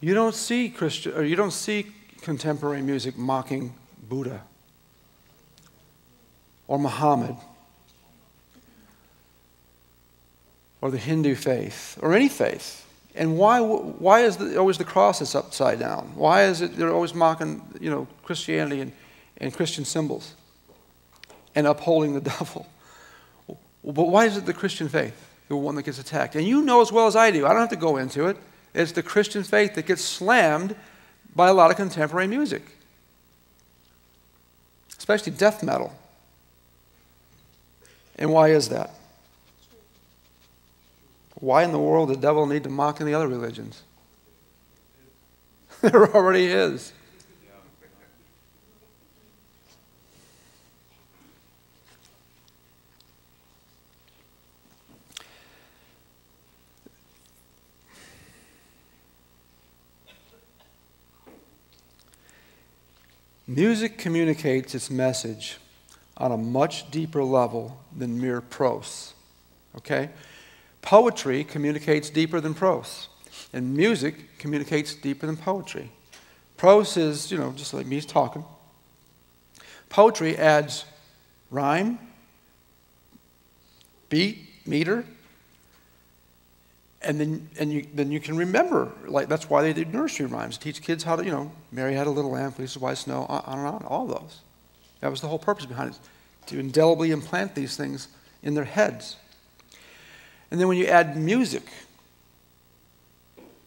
You don't see Christian, or you don't see contemporary music mocking Buddha or Muhammad or the Hindu faith or any faith. And why, why is the, always the cross is upside down? Why is it they're always mocking you know, Christianity and, and Christian symbols and upholding the devil? But why is it the Christian faith, the one that gets attacked? And you know as well as I do, I don't have to go into it. It's the Christian faith that gets slammed by a lot of contemporary music, especially death metal. And why is that? Why in the world the devil need to mock any other religions? there already is. Music communicates its message on a much deeper level than mere prose. Okay? Poetry communicates deeper than prose, and music communicates deeper than poetry. Prose is, you know, just like me talking. Poetry adds rhyme, beat, meter, and then and you then you can remember like that's why they do nursery rhymes teach kids how to you know mary had a little lamb fleeces white snow on and on all those that was the whole purpose behind it to indelibly implant these things in their heads and then when you add music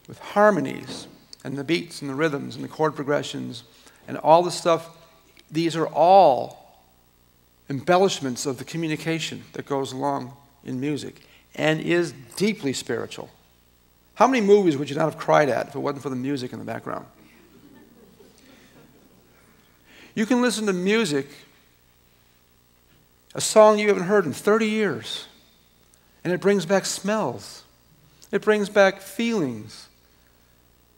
with harmonies and the beats and the rhythms and the chord progressions and all the stuff these are all embellishments of the communication that goes along in music and is deeply spiritual. How many movies would you not have cried at if it wasn't for the music in the background? You can listen to music, a song you haven't heard in 30 years, and it brings back smells, it brings back feelings,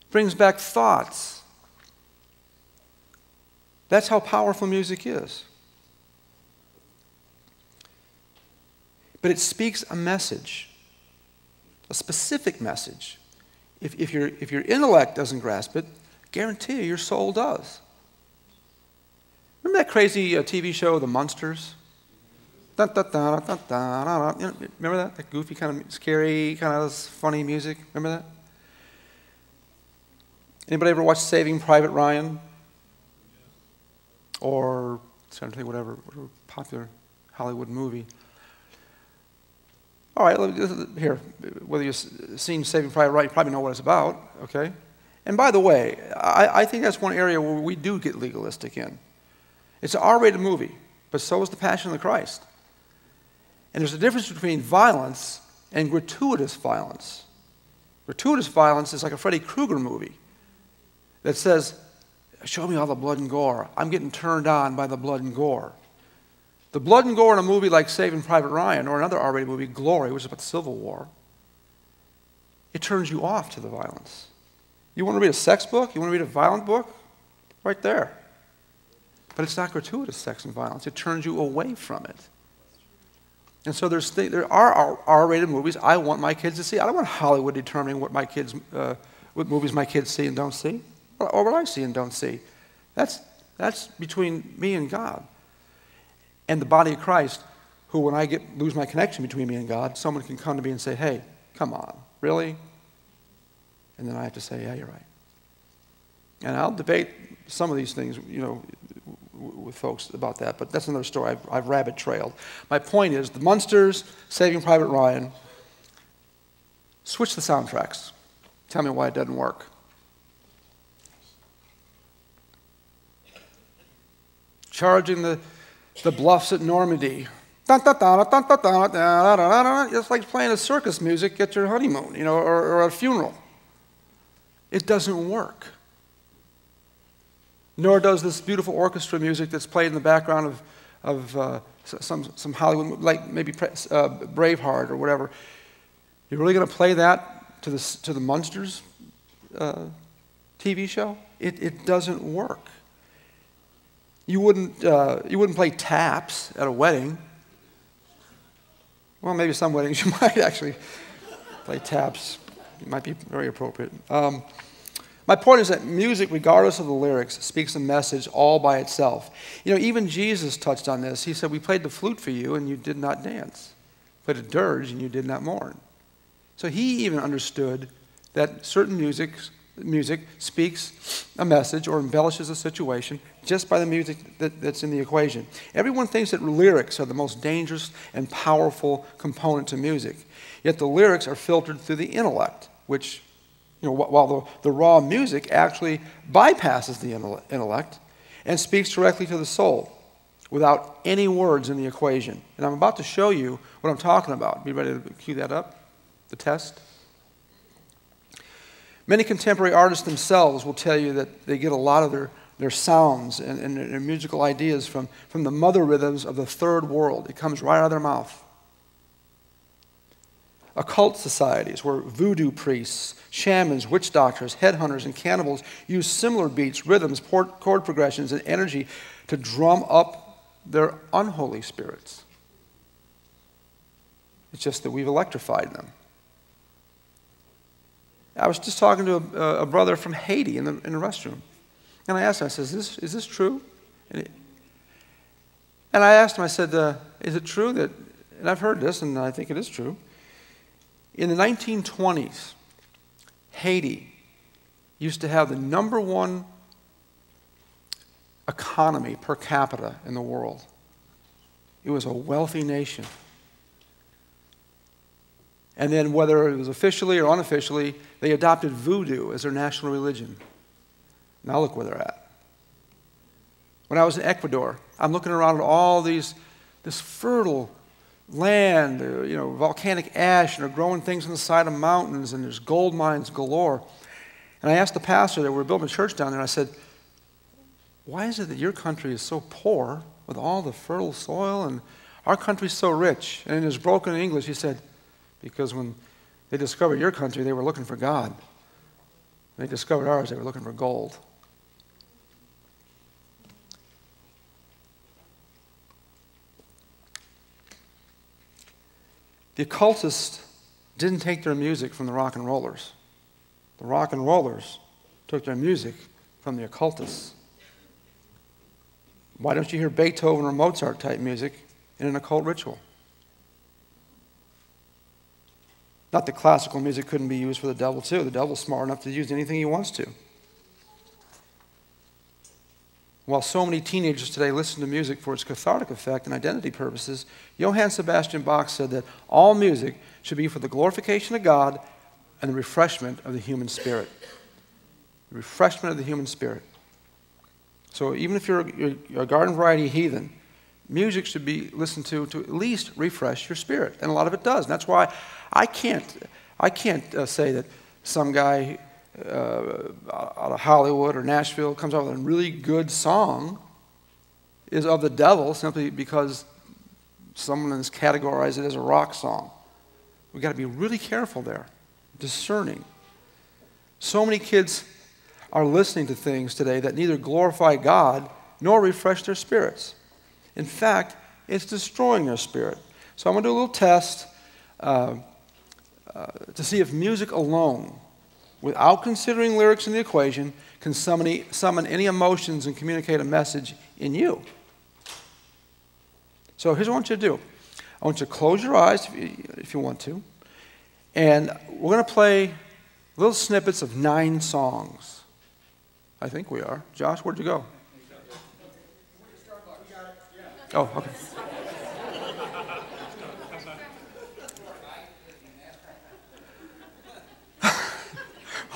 it brings back thoughts. That's how powerful music is. But it speaks a message, a specific message. If, if, your, if your intellect doesn't grasp it, guarantee you your soul does. Remember that crazy uh, TV show, The Munsters? Remember that? That goofy, kind of scary, kind of funny music? Remember that? Anybody ever watch Saving Private Ryan? Or, I'm whatever, whatever popular Hollywood movie. All right, here, whether you've seen Saving Private Ryan, you probably know what it's about, okay? And by the way, I, I think that's one area where we do get legalistic in. It's an R rated movie, but so is The Passion of the Christ. And there's a difference between violence and gratuitous violence. Gratuitous violence is like a Freddy Krueger movie that says, Show me all the blood and gore. I'm getting turned on by the blood and gore. The blood and gore in a movie like Saving Private Ryan or another R rated movie, Glory, which is about the Civil War, it turns you off to the violence. You want to read a sex book? You want to read a violent book? Right there. But it's not gratuitous sex and violence, it turns you away from it. And so there's th- there are R rated movies I want my kids to see. I don't want Hollywood determining what, my kids, uh, what movies my kids see and don't see, or, or what I see and don't see. That's, that's between me and God and the body of Christ, who, when I get, lose my connection between me and God, someone can come to me and say, hey, come on, really? And then I have to say, yeah, you're right. And I'll debate some of these things, you know, with folks about that, but that's another story. I've, I've rabbit trailed. My point is the Munsters, Saving Private Ryan, switch the soundtracks. Tell me why it doesn't work. Charging the the bluffs at Normandy. It's like playing a circus music at your honeymoon, you know, or, or a funeral. It doesn't work. Nor does this beautiful orchestra music that's played in the background of, of uh, some, some Hollywood, like maybe uh, Braveheart or whatever. You're really going to play that to the, to the Munsters uh, TV show? It, it doesn't work. You wouldn't, uh, you wouldn't play taps at a wedding. Well, maybe some weddings you might actually play taps. It might be very appropriate. Um, my point is that music, regardless of the lyrics, speaks a message all by itself. You know, even Jesus touched on this. He said, We played the flute for you, and you did not dance. Played a dirge, and you did not mourn. So he even understood that certain music music speaks a message or embellishes a situation just by the music that, that's in the equation. Everyone thinks that lyrics are the most dangerous and powerful component to music. Yet the lyrics are filtered through the intellect, which, you know, while the, the raw music actually bypasses the intellect and speaks directly to the soul without any words in the equation. And I'm about to show you what I'm talking about. Be ready to cue that up? the test? Many contemporary artists themselves will tell you that they get a lot of their, their sounds and, and their musical ideas from, from the mother rhythms of the third world. It comes right out of their mouth. Occult societies where voodoo priests, shamans, witch doctors, headhunters, and cannibals use similar beats, rhythms, chord progressions, and energy to drum up their unholy spirits. It's just that we've electrified them. I was just talking to a, a brother from Haiti in the, in the restroom. And I asked him, I said, is this, is this true? And, it, and, I asked him, I said, uh, is it true that, and I've heard this and I think it is true. In the 1920s, Haiti used to have the number one economy per capita in the world. It was a wealthy nation. And then, whether it was officially or unofficially, they adopted voodoo as their national religion. Now, look where they're at. When I was in Ecuador, I'm looking around at all these, this fertile land, you know, volcanic ash, and they're growing things on the side of mountains, and there's gold mines galore. And I asked the pastor that we are building a church down there, and I said, Why is it that your country is so poor with all the fertile soil, and our country's so rich? And in his broken English, he said, because when they discovered your country, they were looking for God. When they discovered ours, they were looking for gold. The occultists didn't take their music from the rock and rollers. The rock and rollers took their music from the occultists. Why don't you hear Beethoven or Mozart type music in an occult ritual? Not that classical music couldn't be used for the devil, too. The devil's smart enough to use anything he wants to. While so many teenagers today listen to music for its cathartic effect and identity purposes, Johann Sebastian Bach said that all music should be for the glorification of God and the refreshment of the human spirit. The refreshment of the human spirit. So even if you're, a garden variety heathen, music should be listened to to at least refresh your spirit. And a lot of it does. And that's why I can't, I can't uh, say that some guy uh, out of Hollywood or Nashville comes out with a really good song is of the devil simply because someone has categorized it as a rock song. We've got to be really careful there, discerning. So many kids are listening to things today that neither glorify God nor refresh their spirits. In fact, it's destroying their spirit. So I'm going to do a little test. Uh, uh, to see if music alone, without considering lyrics in the equation, can summon, summon any emotions and communicate a message in you. So here's what I want you to do I want you to close your eyes if you, if you want to, and we're going to play little snippets of nine songs. I think we are. Josh, where'd you go? Oh, okay.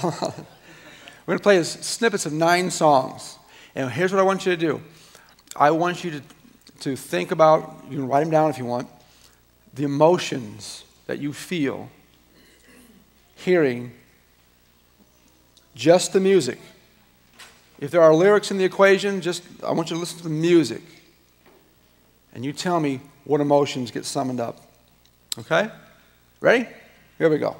We're going to play snippets of nine songs. And here's what I want you to do I want you to, to think about, you can write them down if you want, the emotions that you feel hearing just the music. If there are lyrics in the equation, just I want you to listen to the music. And you tell me what emotions get summoned up. Okay? Ready? Here we go.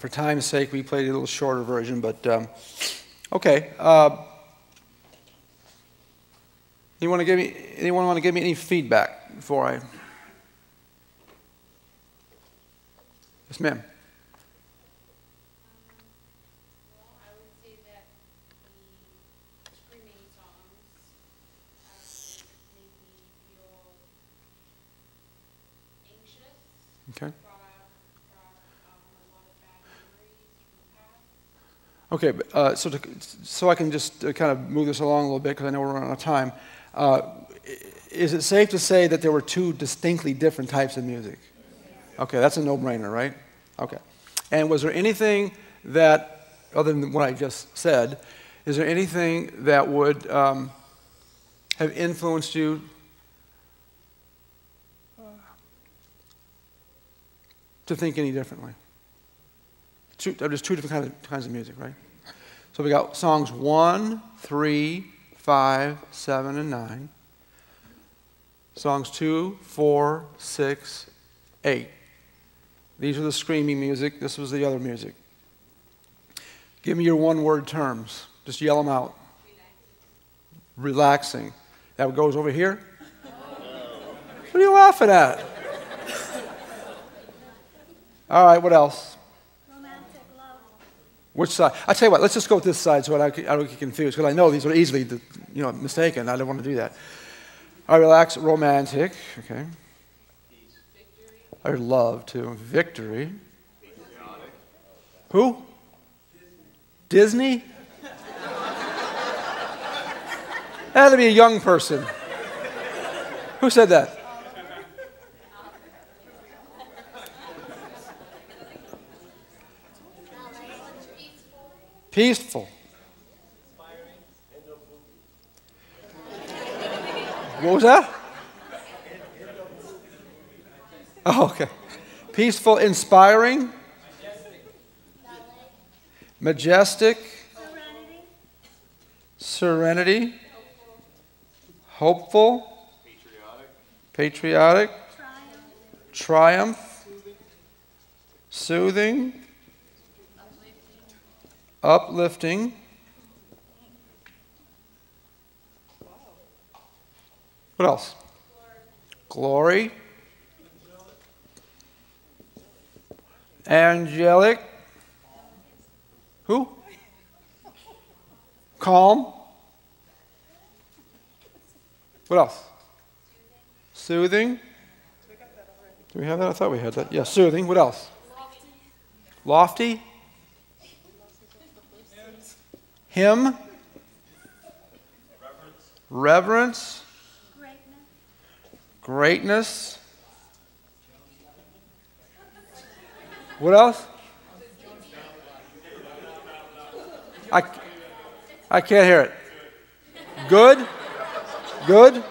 For time's sake, we played a little shorter version, but um, okay. Uh, anyone want to give me? Anyone want to give me any feedback before I? Yes, ma'am. Okay. Okay, uh, so, to, so I can just uh, kind of move this along a little bit because I know we're running out of time. Uh, is it safe to say that there were two distinctly different types of music? Okay, that's a no-brainer, right? Okay. And was there anything that, other than what I just said, is there anything that would um, have influenced you to think any differently? Two, there's two different kinds of, kinds of music, right? So we got songs one, three, five, seven, and nine. Songs two, four, six, eight. These are the screaming music. This was the other music. Give me your one word terms. Just yell them out. Relaxing. Relaxing. That goes over here? What are you laughing at? All right, what else? Which side? I tell you what. Let's just go with this side so I, don't get confused because I know these are easily, you know, mistaken. I don't want to do that. I relax. Romantic. Okay. I love to. Victory. Who? Disney? that had to be a young person. Who said that? Peaceful. What was that? Oh, okay. Peaceful, inspiring, majestic, serenity, hopeful, patriotic, triumph, soothing uplifting, what else? Glory, angelic, who? Calm. What else? Soothing. Do we have that? I thought we had that. Yeah, soothing. What else? Lofty. Lofty. Him. Reverence. Reverence. Greatness. Greatness. What else? I, I can't hear it. Good? Good?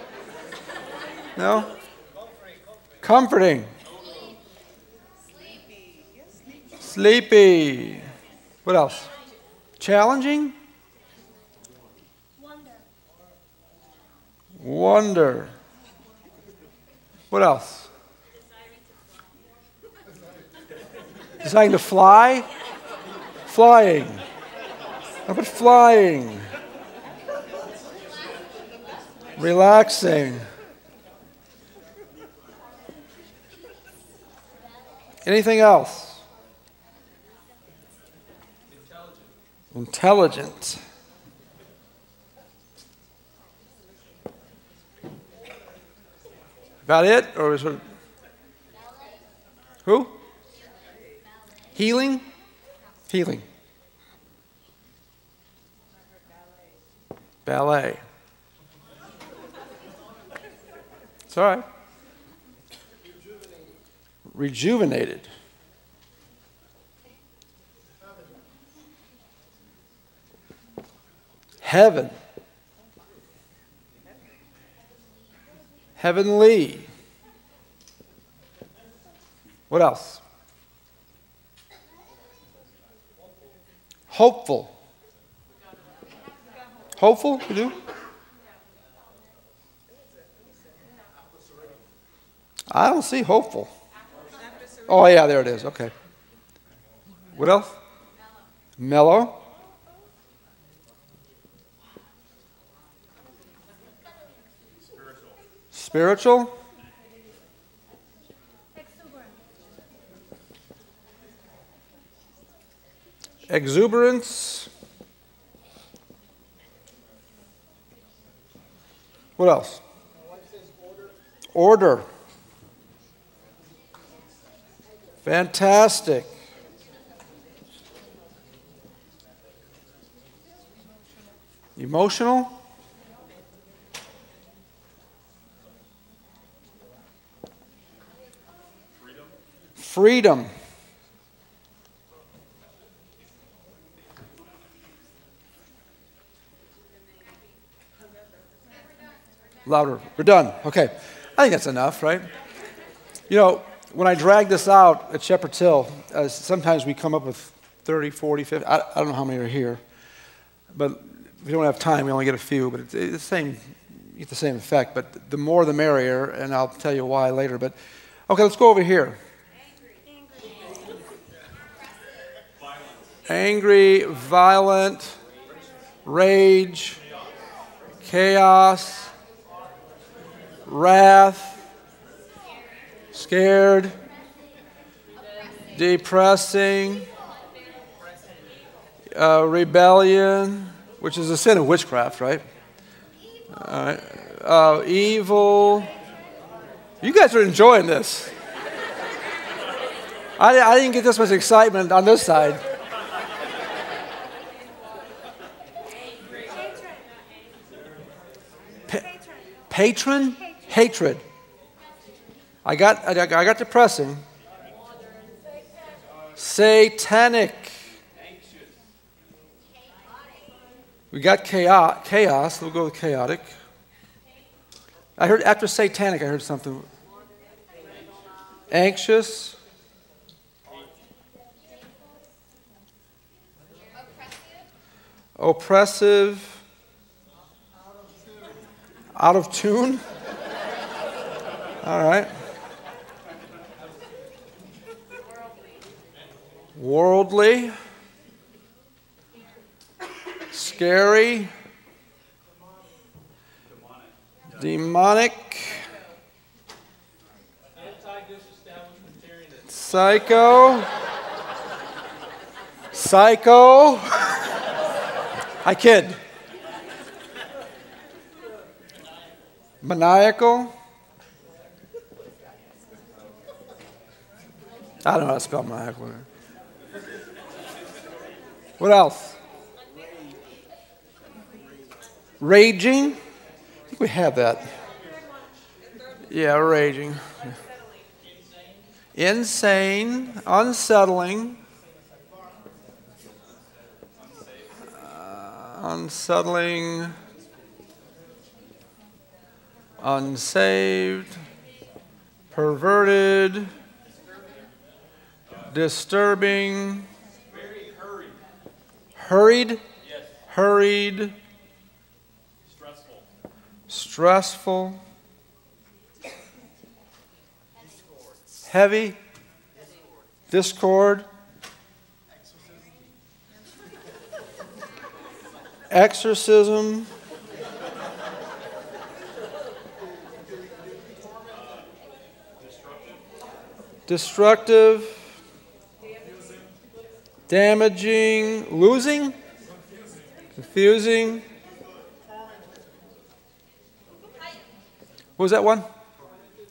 No? Comforting. Sleepy. Sleepy. What else? Challenging? Wonder. What else? Deciding to fly? Flying. How about flying? Relaxing. Anything else? Intelligent. Intelligent. About it? Or is it? Who? Healing? Healing. Ballet. It's all right. Rejuvenated. Heaven. Heavenly. What else? Hopeful. Hopeful? You do? I don't see hopeful. Oh, yeah, there it is. Okay. What else? Mellow. Spiritual. Exuberance. What else? Order. Fantastic. Emotional? Freedom. Louder. We're done. Okay. I think that's enough, right? You know, when I drag this out at Shepherd's Hill, uh, sometimes we come up with 30, 40, 50. I, I, don't know how many are here. But we don't have time. We only get a few. But it's, it's the same, get the same effect. But the more the merrier, and I'll tell you why later. But okay, let's go over here. Angry, violent, rage, chaos, wrath, scared, depressing, uh, rebellion, which is a sin of witchcraft, right? Uh, uh, evil. You guys are enjoying this. I, I didn't get this much excitement on this side. Patron hatred I got, I got depressing. Satanic. We got chaos. chaos. We'll go with chaotic. I heard after satanic, I heard something. Anxious. Oppressive. Out of tune. All right. worldly, scary, demonic, psycho, psycho. I kid. Maniacal. I don't know how to spell maniacal. What else? Raging. I think we have that. Yeah, raging. Insane, unsettling, uh, unsettling, unsaved, perverted, disturbing Hurried? Hurried. Stressful. Stressful. Heavy. Discord. Exorcism. Destructive damaging, losing, confusing. What was that one?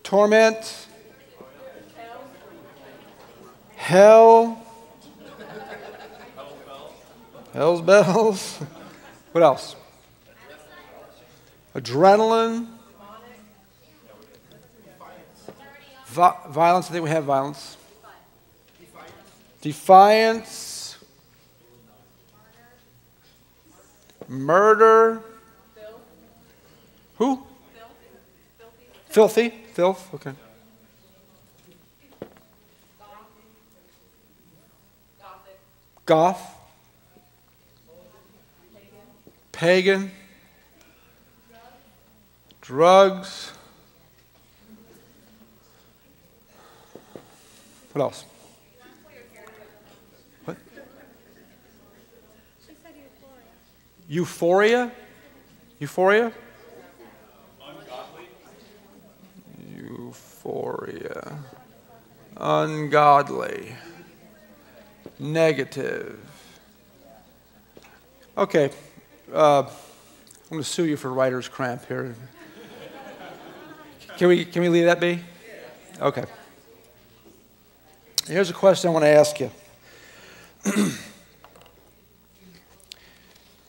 Torment, hell, hell's bells. What else? Adrenaline, violence. I think we have violence. Defiance. murder. Who? Filthy. Filth. Okay. Goth. Pagan. Drugs. What else? What? Euphoria? Euphoria? Euphoria. Ungodly. Negative. Okay. Uh, I'm going to sue you for writer's cramp here. Can we, can we leave that be? Okay. Here's a question I want to ask you.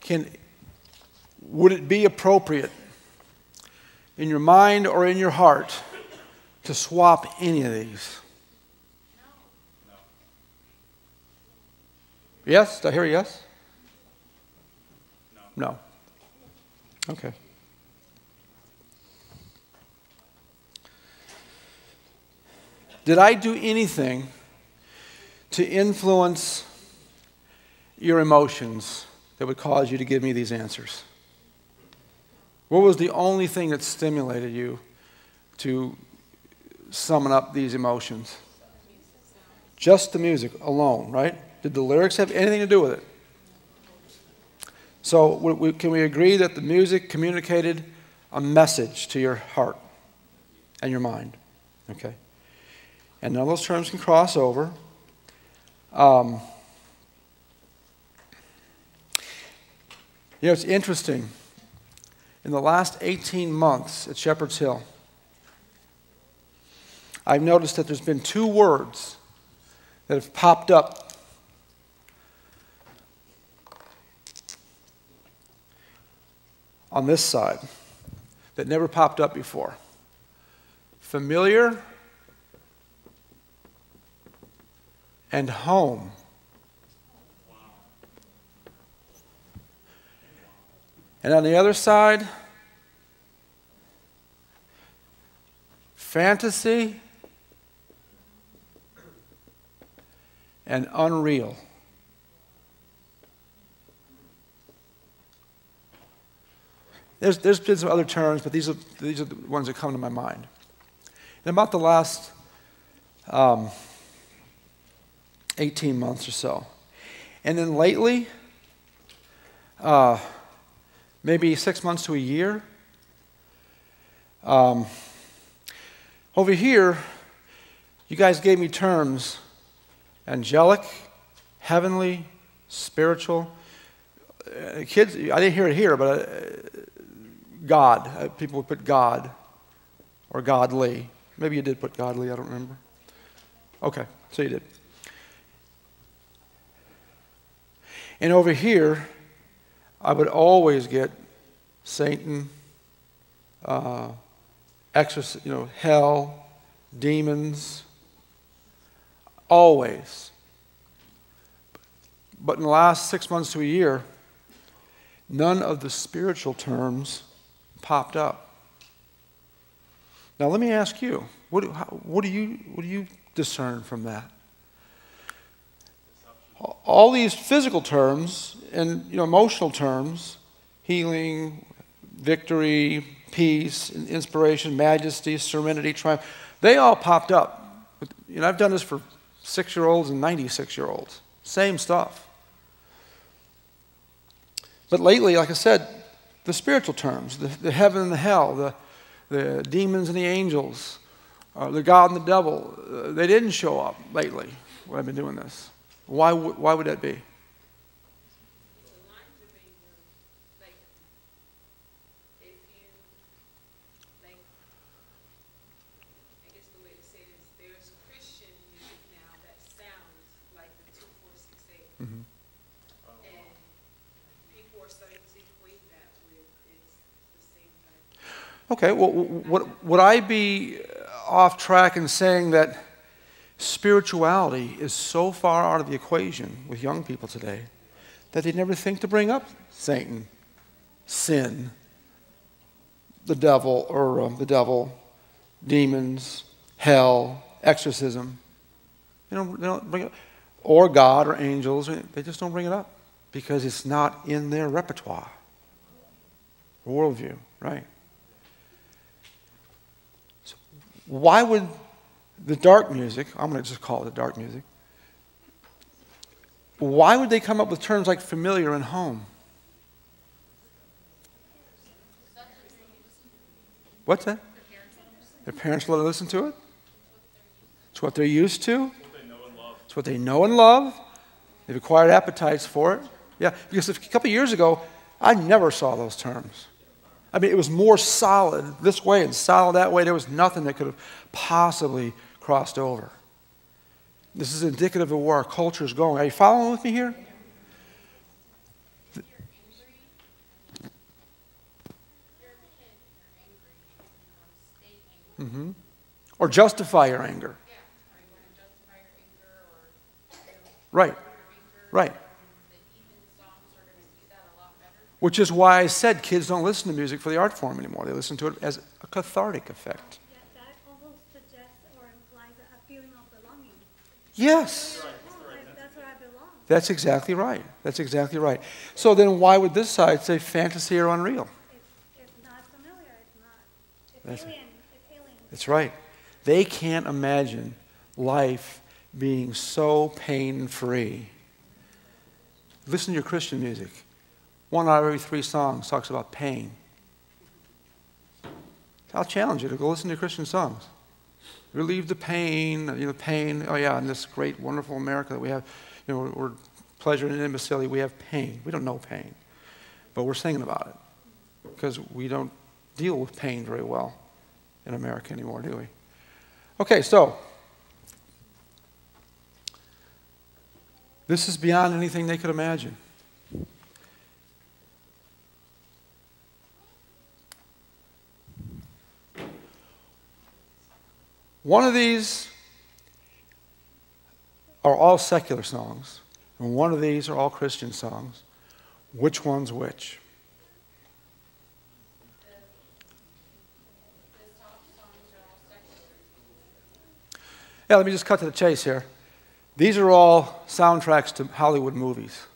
Can, would it be appropriate in your mind or in your heart to swap any of these? No. No. Yes? Did I hear a yes? No. No. Okay. Did I do anything to influence your emotions that would cause you to give me these answers? What was the only thing that stimulated you to summon up these emotions? Just the music alone, right? Did the lyrics have anything to do with it? So, can we agree that the music communicated a message to your heart and your mind? Okay. And of those terms can cross over. Um, you know, it's interesting. In the last 18 months at Shepherd's Hill, I've noticed that there's been two words that have popped up on this side that never popped up before familiar and home. And on the other side, fantasy and unreal. There's, there's been some other terms, but these are, these are the ones that come to my mind. In about the last um, 18 months or so. And then lately, uh, maybe six months to a year, um, over here, you guys gave me terms angelic, heavenly, spiritual. Uh, kids, I didn't hear it here, but uh, God. Uh, people would put God or godly. Maybe you did put godly, I don't remember. Okay, so you did. And over here, I would always get Satan, uh, exorc- you know, hell, demons, always. But in the last six months to a year, none of the spiritual terms popped up. Now, let me ask you what, what, do, you, what do you discern from that? All these physical terms and you know, emotional terms healing, victory, peace, inspiration, majesty, serenity, triumph they all popped up. You know, I've done this for six year olds and 96 year olds. Same stuff. But lately, like I said, the spiritual terms, the, the heaven and the hell, the, the demons and the angels, uh, the God and the devil, uh, they didn't show up lately when I've been doing this. Why, why would that be? Mm-hmm. Okay, well, would, would I be off track in saying that spirituality is so far out of the equation with young people today that they never think to bring up Satan, sin, the devil, or um, the devil, demons, hell, exorcism. They don't, they don't bring it, or God or angels. They just don't bring it up because it's not in their repertoire, worldview, right? Why would the dark music, I'm going to just call it the dark music, why would they come up with terms like familiar and home? What's that? Their parents let them listen to it? It's what they're used to. It's what they know and love. They've acquired appetites for it. Yeah, because a couple years ago, I never saw those terms. I mean, it was more solid this way and solid that way. There was nothing that could have possibly crossed over. This is indicative of where our culture is going. Are you following with me here? Mm-hmm. Or justify your anger. Right. Right. Which is why I said kids don't listen to music for the art form anymore. They listen to it as a cathartic effect. Yeah, that almost suggests or implies a feeling of belonging. Yes. That's exactly right. That's exactly right. So then why would this side say fantasy or unreal? It's, it's not familiar. It's not. It's That's-. That's right. They can't imagine life being so pain free. Listen to your Christian music. One out of every three songs talks about pain. I'll challenge you to go listen to Christian songs. Relieve the pain, you know, pain. Oh yeah, in this great, wonderful America that we have, you know, we're, pleasure and imbecility. We have pain. We don't know pain, but we're singing about it because we don't deal with pain very well in America anymore, do we? Okay, so this is beyond anything they could imagine. One of these are all secular songs, and one of these are all Christian songs. Which one's which? Yeah, let me just cut to the chase here. These are all soundtracks to Hollywood movies.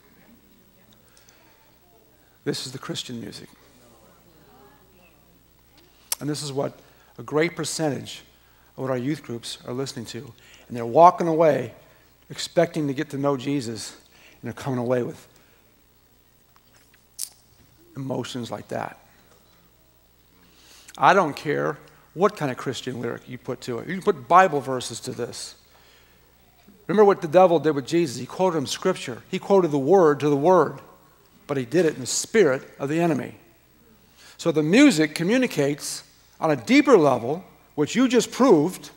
This is the Christian music. And this is what a great percentage what our youth groups are listening to. And they're walking away expecting to get to know Jesus, and they're coming away with emotions like that. I don't care what kind of Christian lyric you put to it. You can put Bible verses to this. Remember what the devil did with Jesus? He quoted him scripture. He quoted the word to the word, but he did it in the spirit of the enemy. So the music communicates on a deeper level, which you just proved.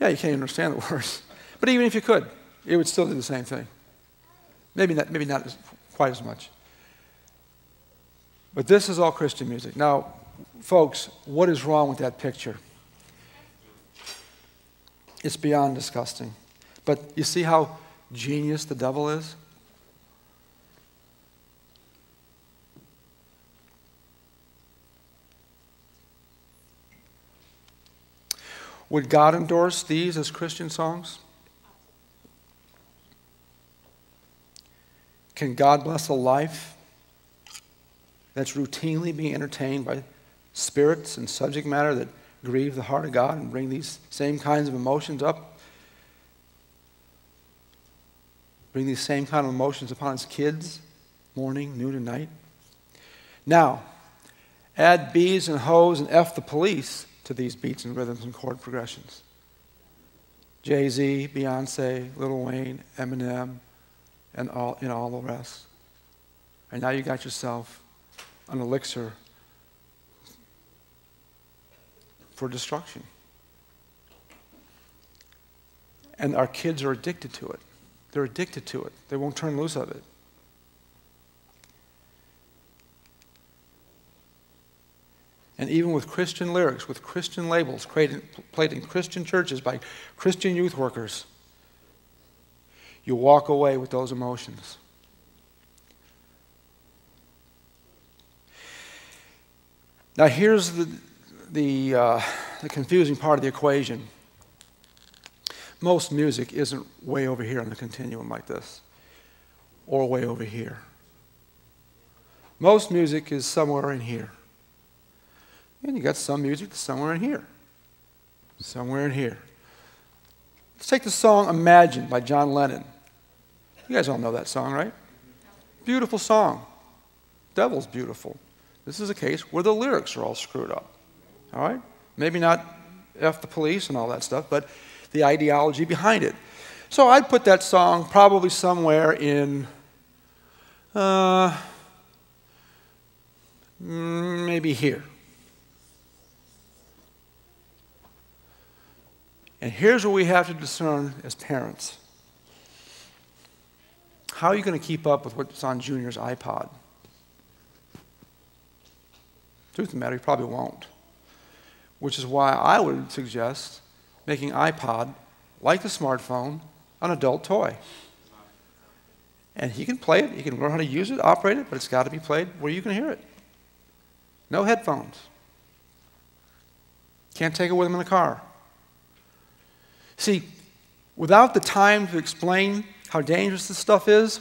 Yeah, you can't understand the words. But even if you could, it would still do the same thing. Maybe not, maybe not as, quite as much. But this is all Christian music. Now, folks, what is wrong with that picture? It's beyond disgusting. But you see how genius the devil is? Would God endorse these as Christian songs? Can God bless a life that's routinely being entertained by spirits and subject matter that grieve the heart of God and bring these same kinds of emotions up? Bring these same kind of emotions upon his kids, morning, noon, and night? Now, add B's and hoes and F the police to these beats and rhythms and chord progressions. Jay Z, Beyonce, Lil Wayne, Eminem, and all, know, all the rest. And now you got yourself an elixir for destruction. And our kids are addicted to it. They're addicted to it. They won't turn loose of it. And even with Christian lyrics, with Christian labels created, played in Christian churches by Christian youth workers, you walk away with those emotions. Now, here's the, the, uh, the confusing part of the equation. Most music isn't way over here on the continuum like this, or way over here. Most music is somewhere in here. And you got some music somewhere in here. Somewhere in here. Let's take the song Imagine by John Lennon. You guys all know that song, right? Beautiful song. Devil's beautiful. This is a case where the lyrics are all screwed up. All right? Maybe not F the police and all that stuff, but the ideology behind it. So I'd put that song probably somewhere in uh, mm, maybe here. And here's what we have to discern as parents. How are you going to keep up with what's on Junior's iPod? Truth of the matter, you probably won't. Which is why I would suggest making iPod, like the smartphone, an adult toy. And he can play it, he can learn how to use it, operate it, but it's got to be played where you can hear it. No headphones. Can't take it with him in the car. See, without the time to explain how dangerous this stuff is,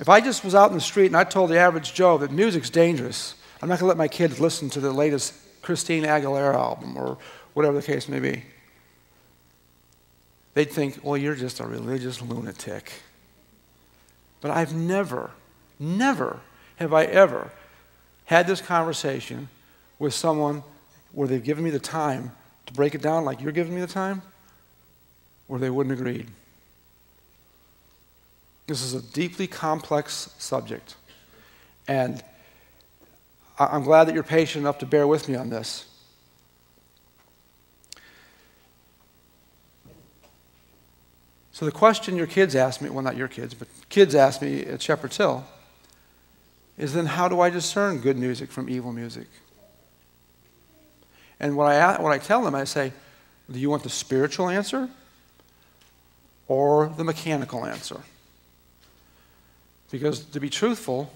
if I just was out in the street and I told the average Joe that music's dangerous, I'm not going to let my kids listen to the latest Christine Aguilera album or whatever the case may be. They'd think, well, you're just a religious lunatic. But I've never, never have I ever had this conversation with someone where they've given me the time to break it down like you're giving me the time, where they wouldn't agree. This is a deeply complex subject. And I'm glad that you're patient enough to bear with me on this. So, the question your kids ask me, well, not your kids, but kids ask me at Shepherd's Hill, is then how do I discern good music from evil music? And what I, what I tell them, I say, do you want the spiritual answer or the mechanical answer? Because to be truthful,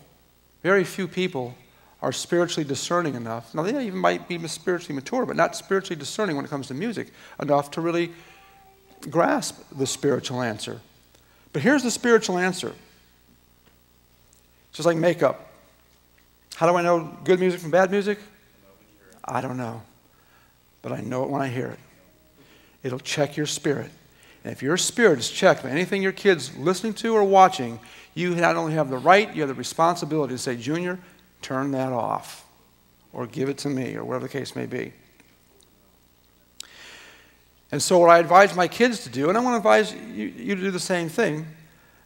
very few people are spiritually discerning enough. Now, they even might be spiritually mature, but not spiritually discerning when it comes to music enough to really grasp the spiritual answer. But here's the spiritual answer just like makeup. How do I know good music from bad music? I don't know. But I know it when I hear it. It'll check your spirit. And if your spirit is checked by anything your kid's listening to or watching, you not only have the right, you have the responsibility to say, Junior, turn that off, or give it to me, or whatever the case may be. And so, what I advise my kids to do, and I want to advise you, you to do the same thing,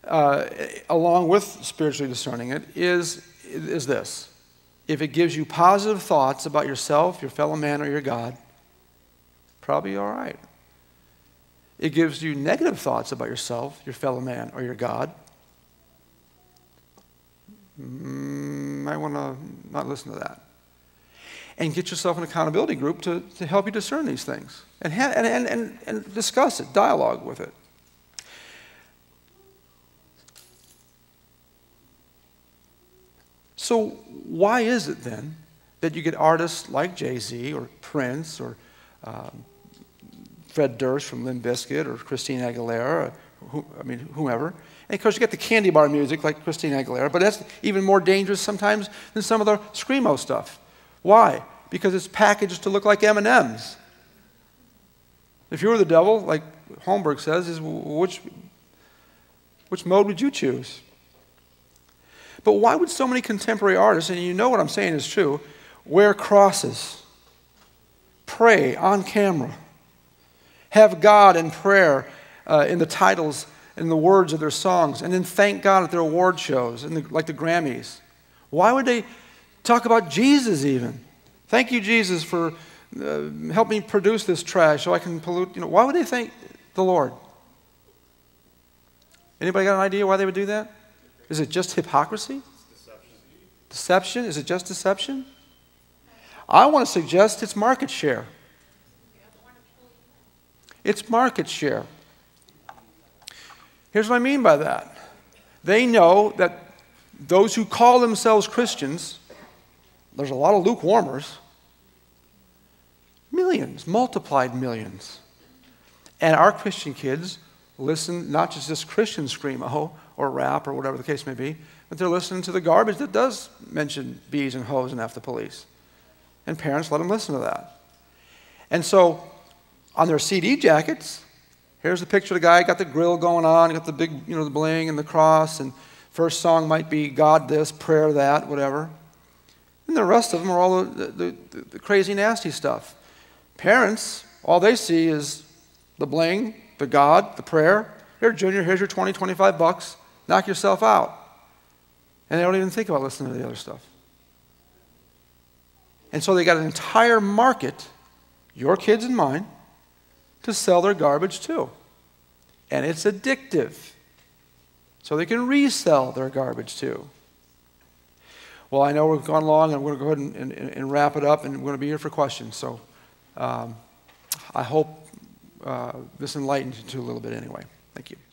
uh, along with spiritually discerning it, is, is this. If it gives you positive thoughts about yourself, your fellow man, or your God, probably all right. It gives you negative thoughts about yourself, your fellow man, or your God, mm, might want to not listen to that. And get yourself an accountability group to, to help you discern these things and, ha- and, and, and, and discuss it, dialogue with it. So, why is it then that you get artists like Jay Z or Prince or um, Fred Durst from Limp Bizkit or Christine Aguilera, or who, I mean, whomever, and of course, you get the candy bar music like Christine Aguilera, but that's even more dangerous sometimes than some of the screamo stuff. Why? Because it's packaged to look like M&Ms. If you were the devil, like Holmberg says, is which, which mode would you choose? But why would so many contemporary artists, and you know what I'm saying is true, wear crosses, pray on camera, have God and prayer uh, in the titles and the words of their songs, and then thank God at their award shows, the, like the Grammys. Why would they talk about Jesus even? Thank you, Jesus, for uh, helping me produce this trash so I can pollute. You know, why would they thank the Lord? Anybody got an idea why they would do that? Is it just hypocrisy? Deception? Is it just deception? I want to suggest it's market share. It's market share. Here's what I mean by that they know that those who call themselves Christians, there's a lot of lukewarmers, millions, multiplied millions. And our Christian kids listen not just this Christian screamo or rap or whatever the case may be, but they're listening to the garbage that does mention bees and hoes and F the police. And parents let them listen to that. And so on their CD jackets, Here's the picture of the guy, got the grill going on, got the big, you know, the bling and the cross, and First song might be God this, prayer that, whatever. And the rest of them are all the, the, the, the crazy, nasty stuff. Parents, all they see is the bling, the God, the prayer. Here, Junior, here's your 20, 25 bucks. Knock yourself out. And they don't even think about listening to the other stuff. And so they got an entire market, your kids and mine, to sell their garbage too. And it's addictive. So they can resell their garbage too. Well, I know we've gone long, and we're going to go ahead and, and, and wrap it up, and we're going to be here for questions. So um, I hope uh, this enlightens you a little bit anyway. Thank you.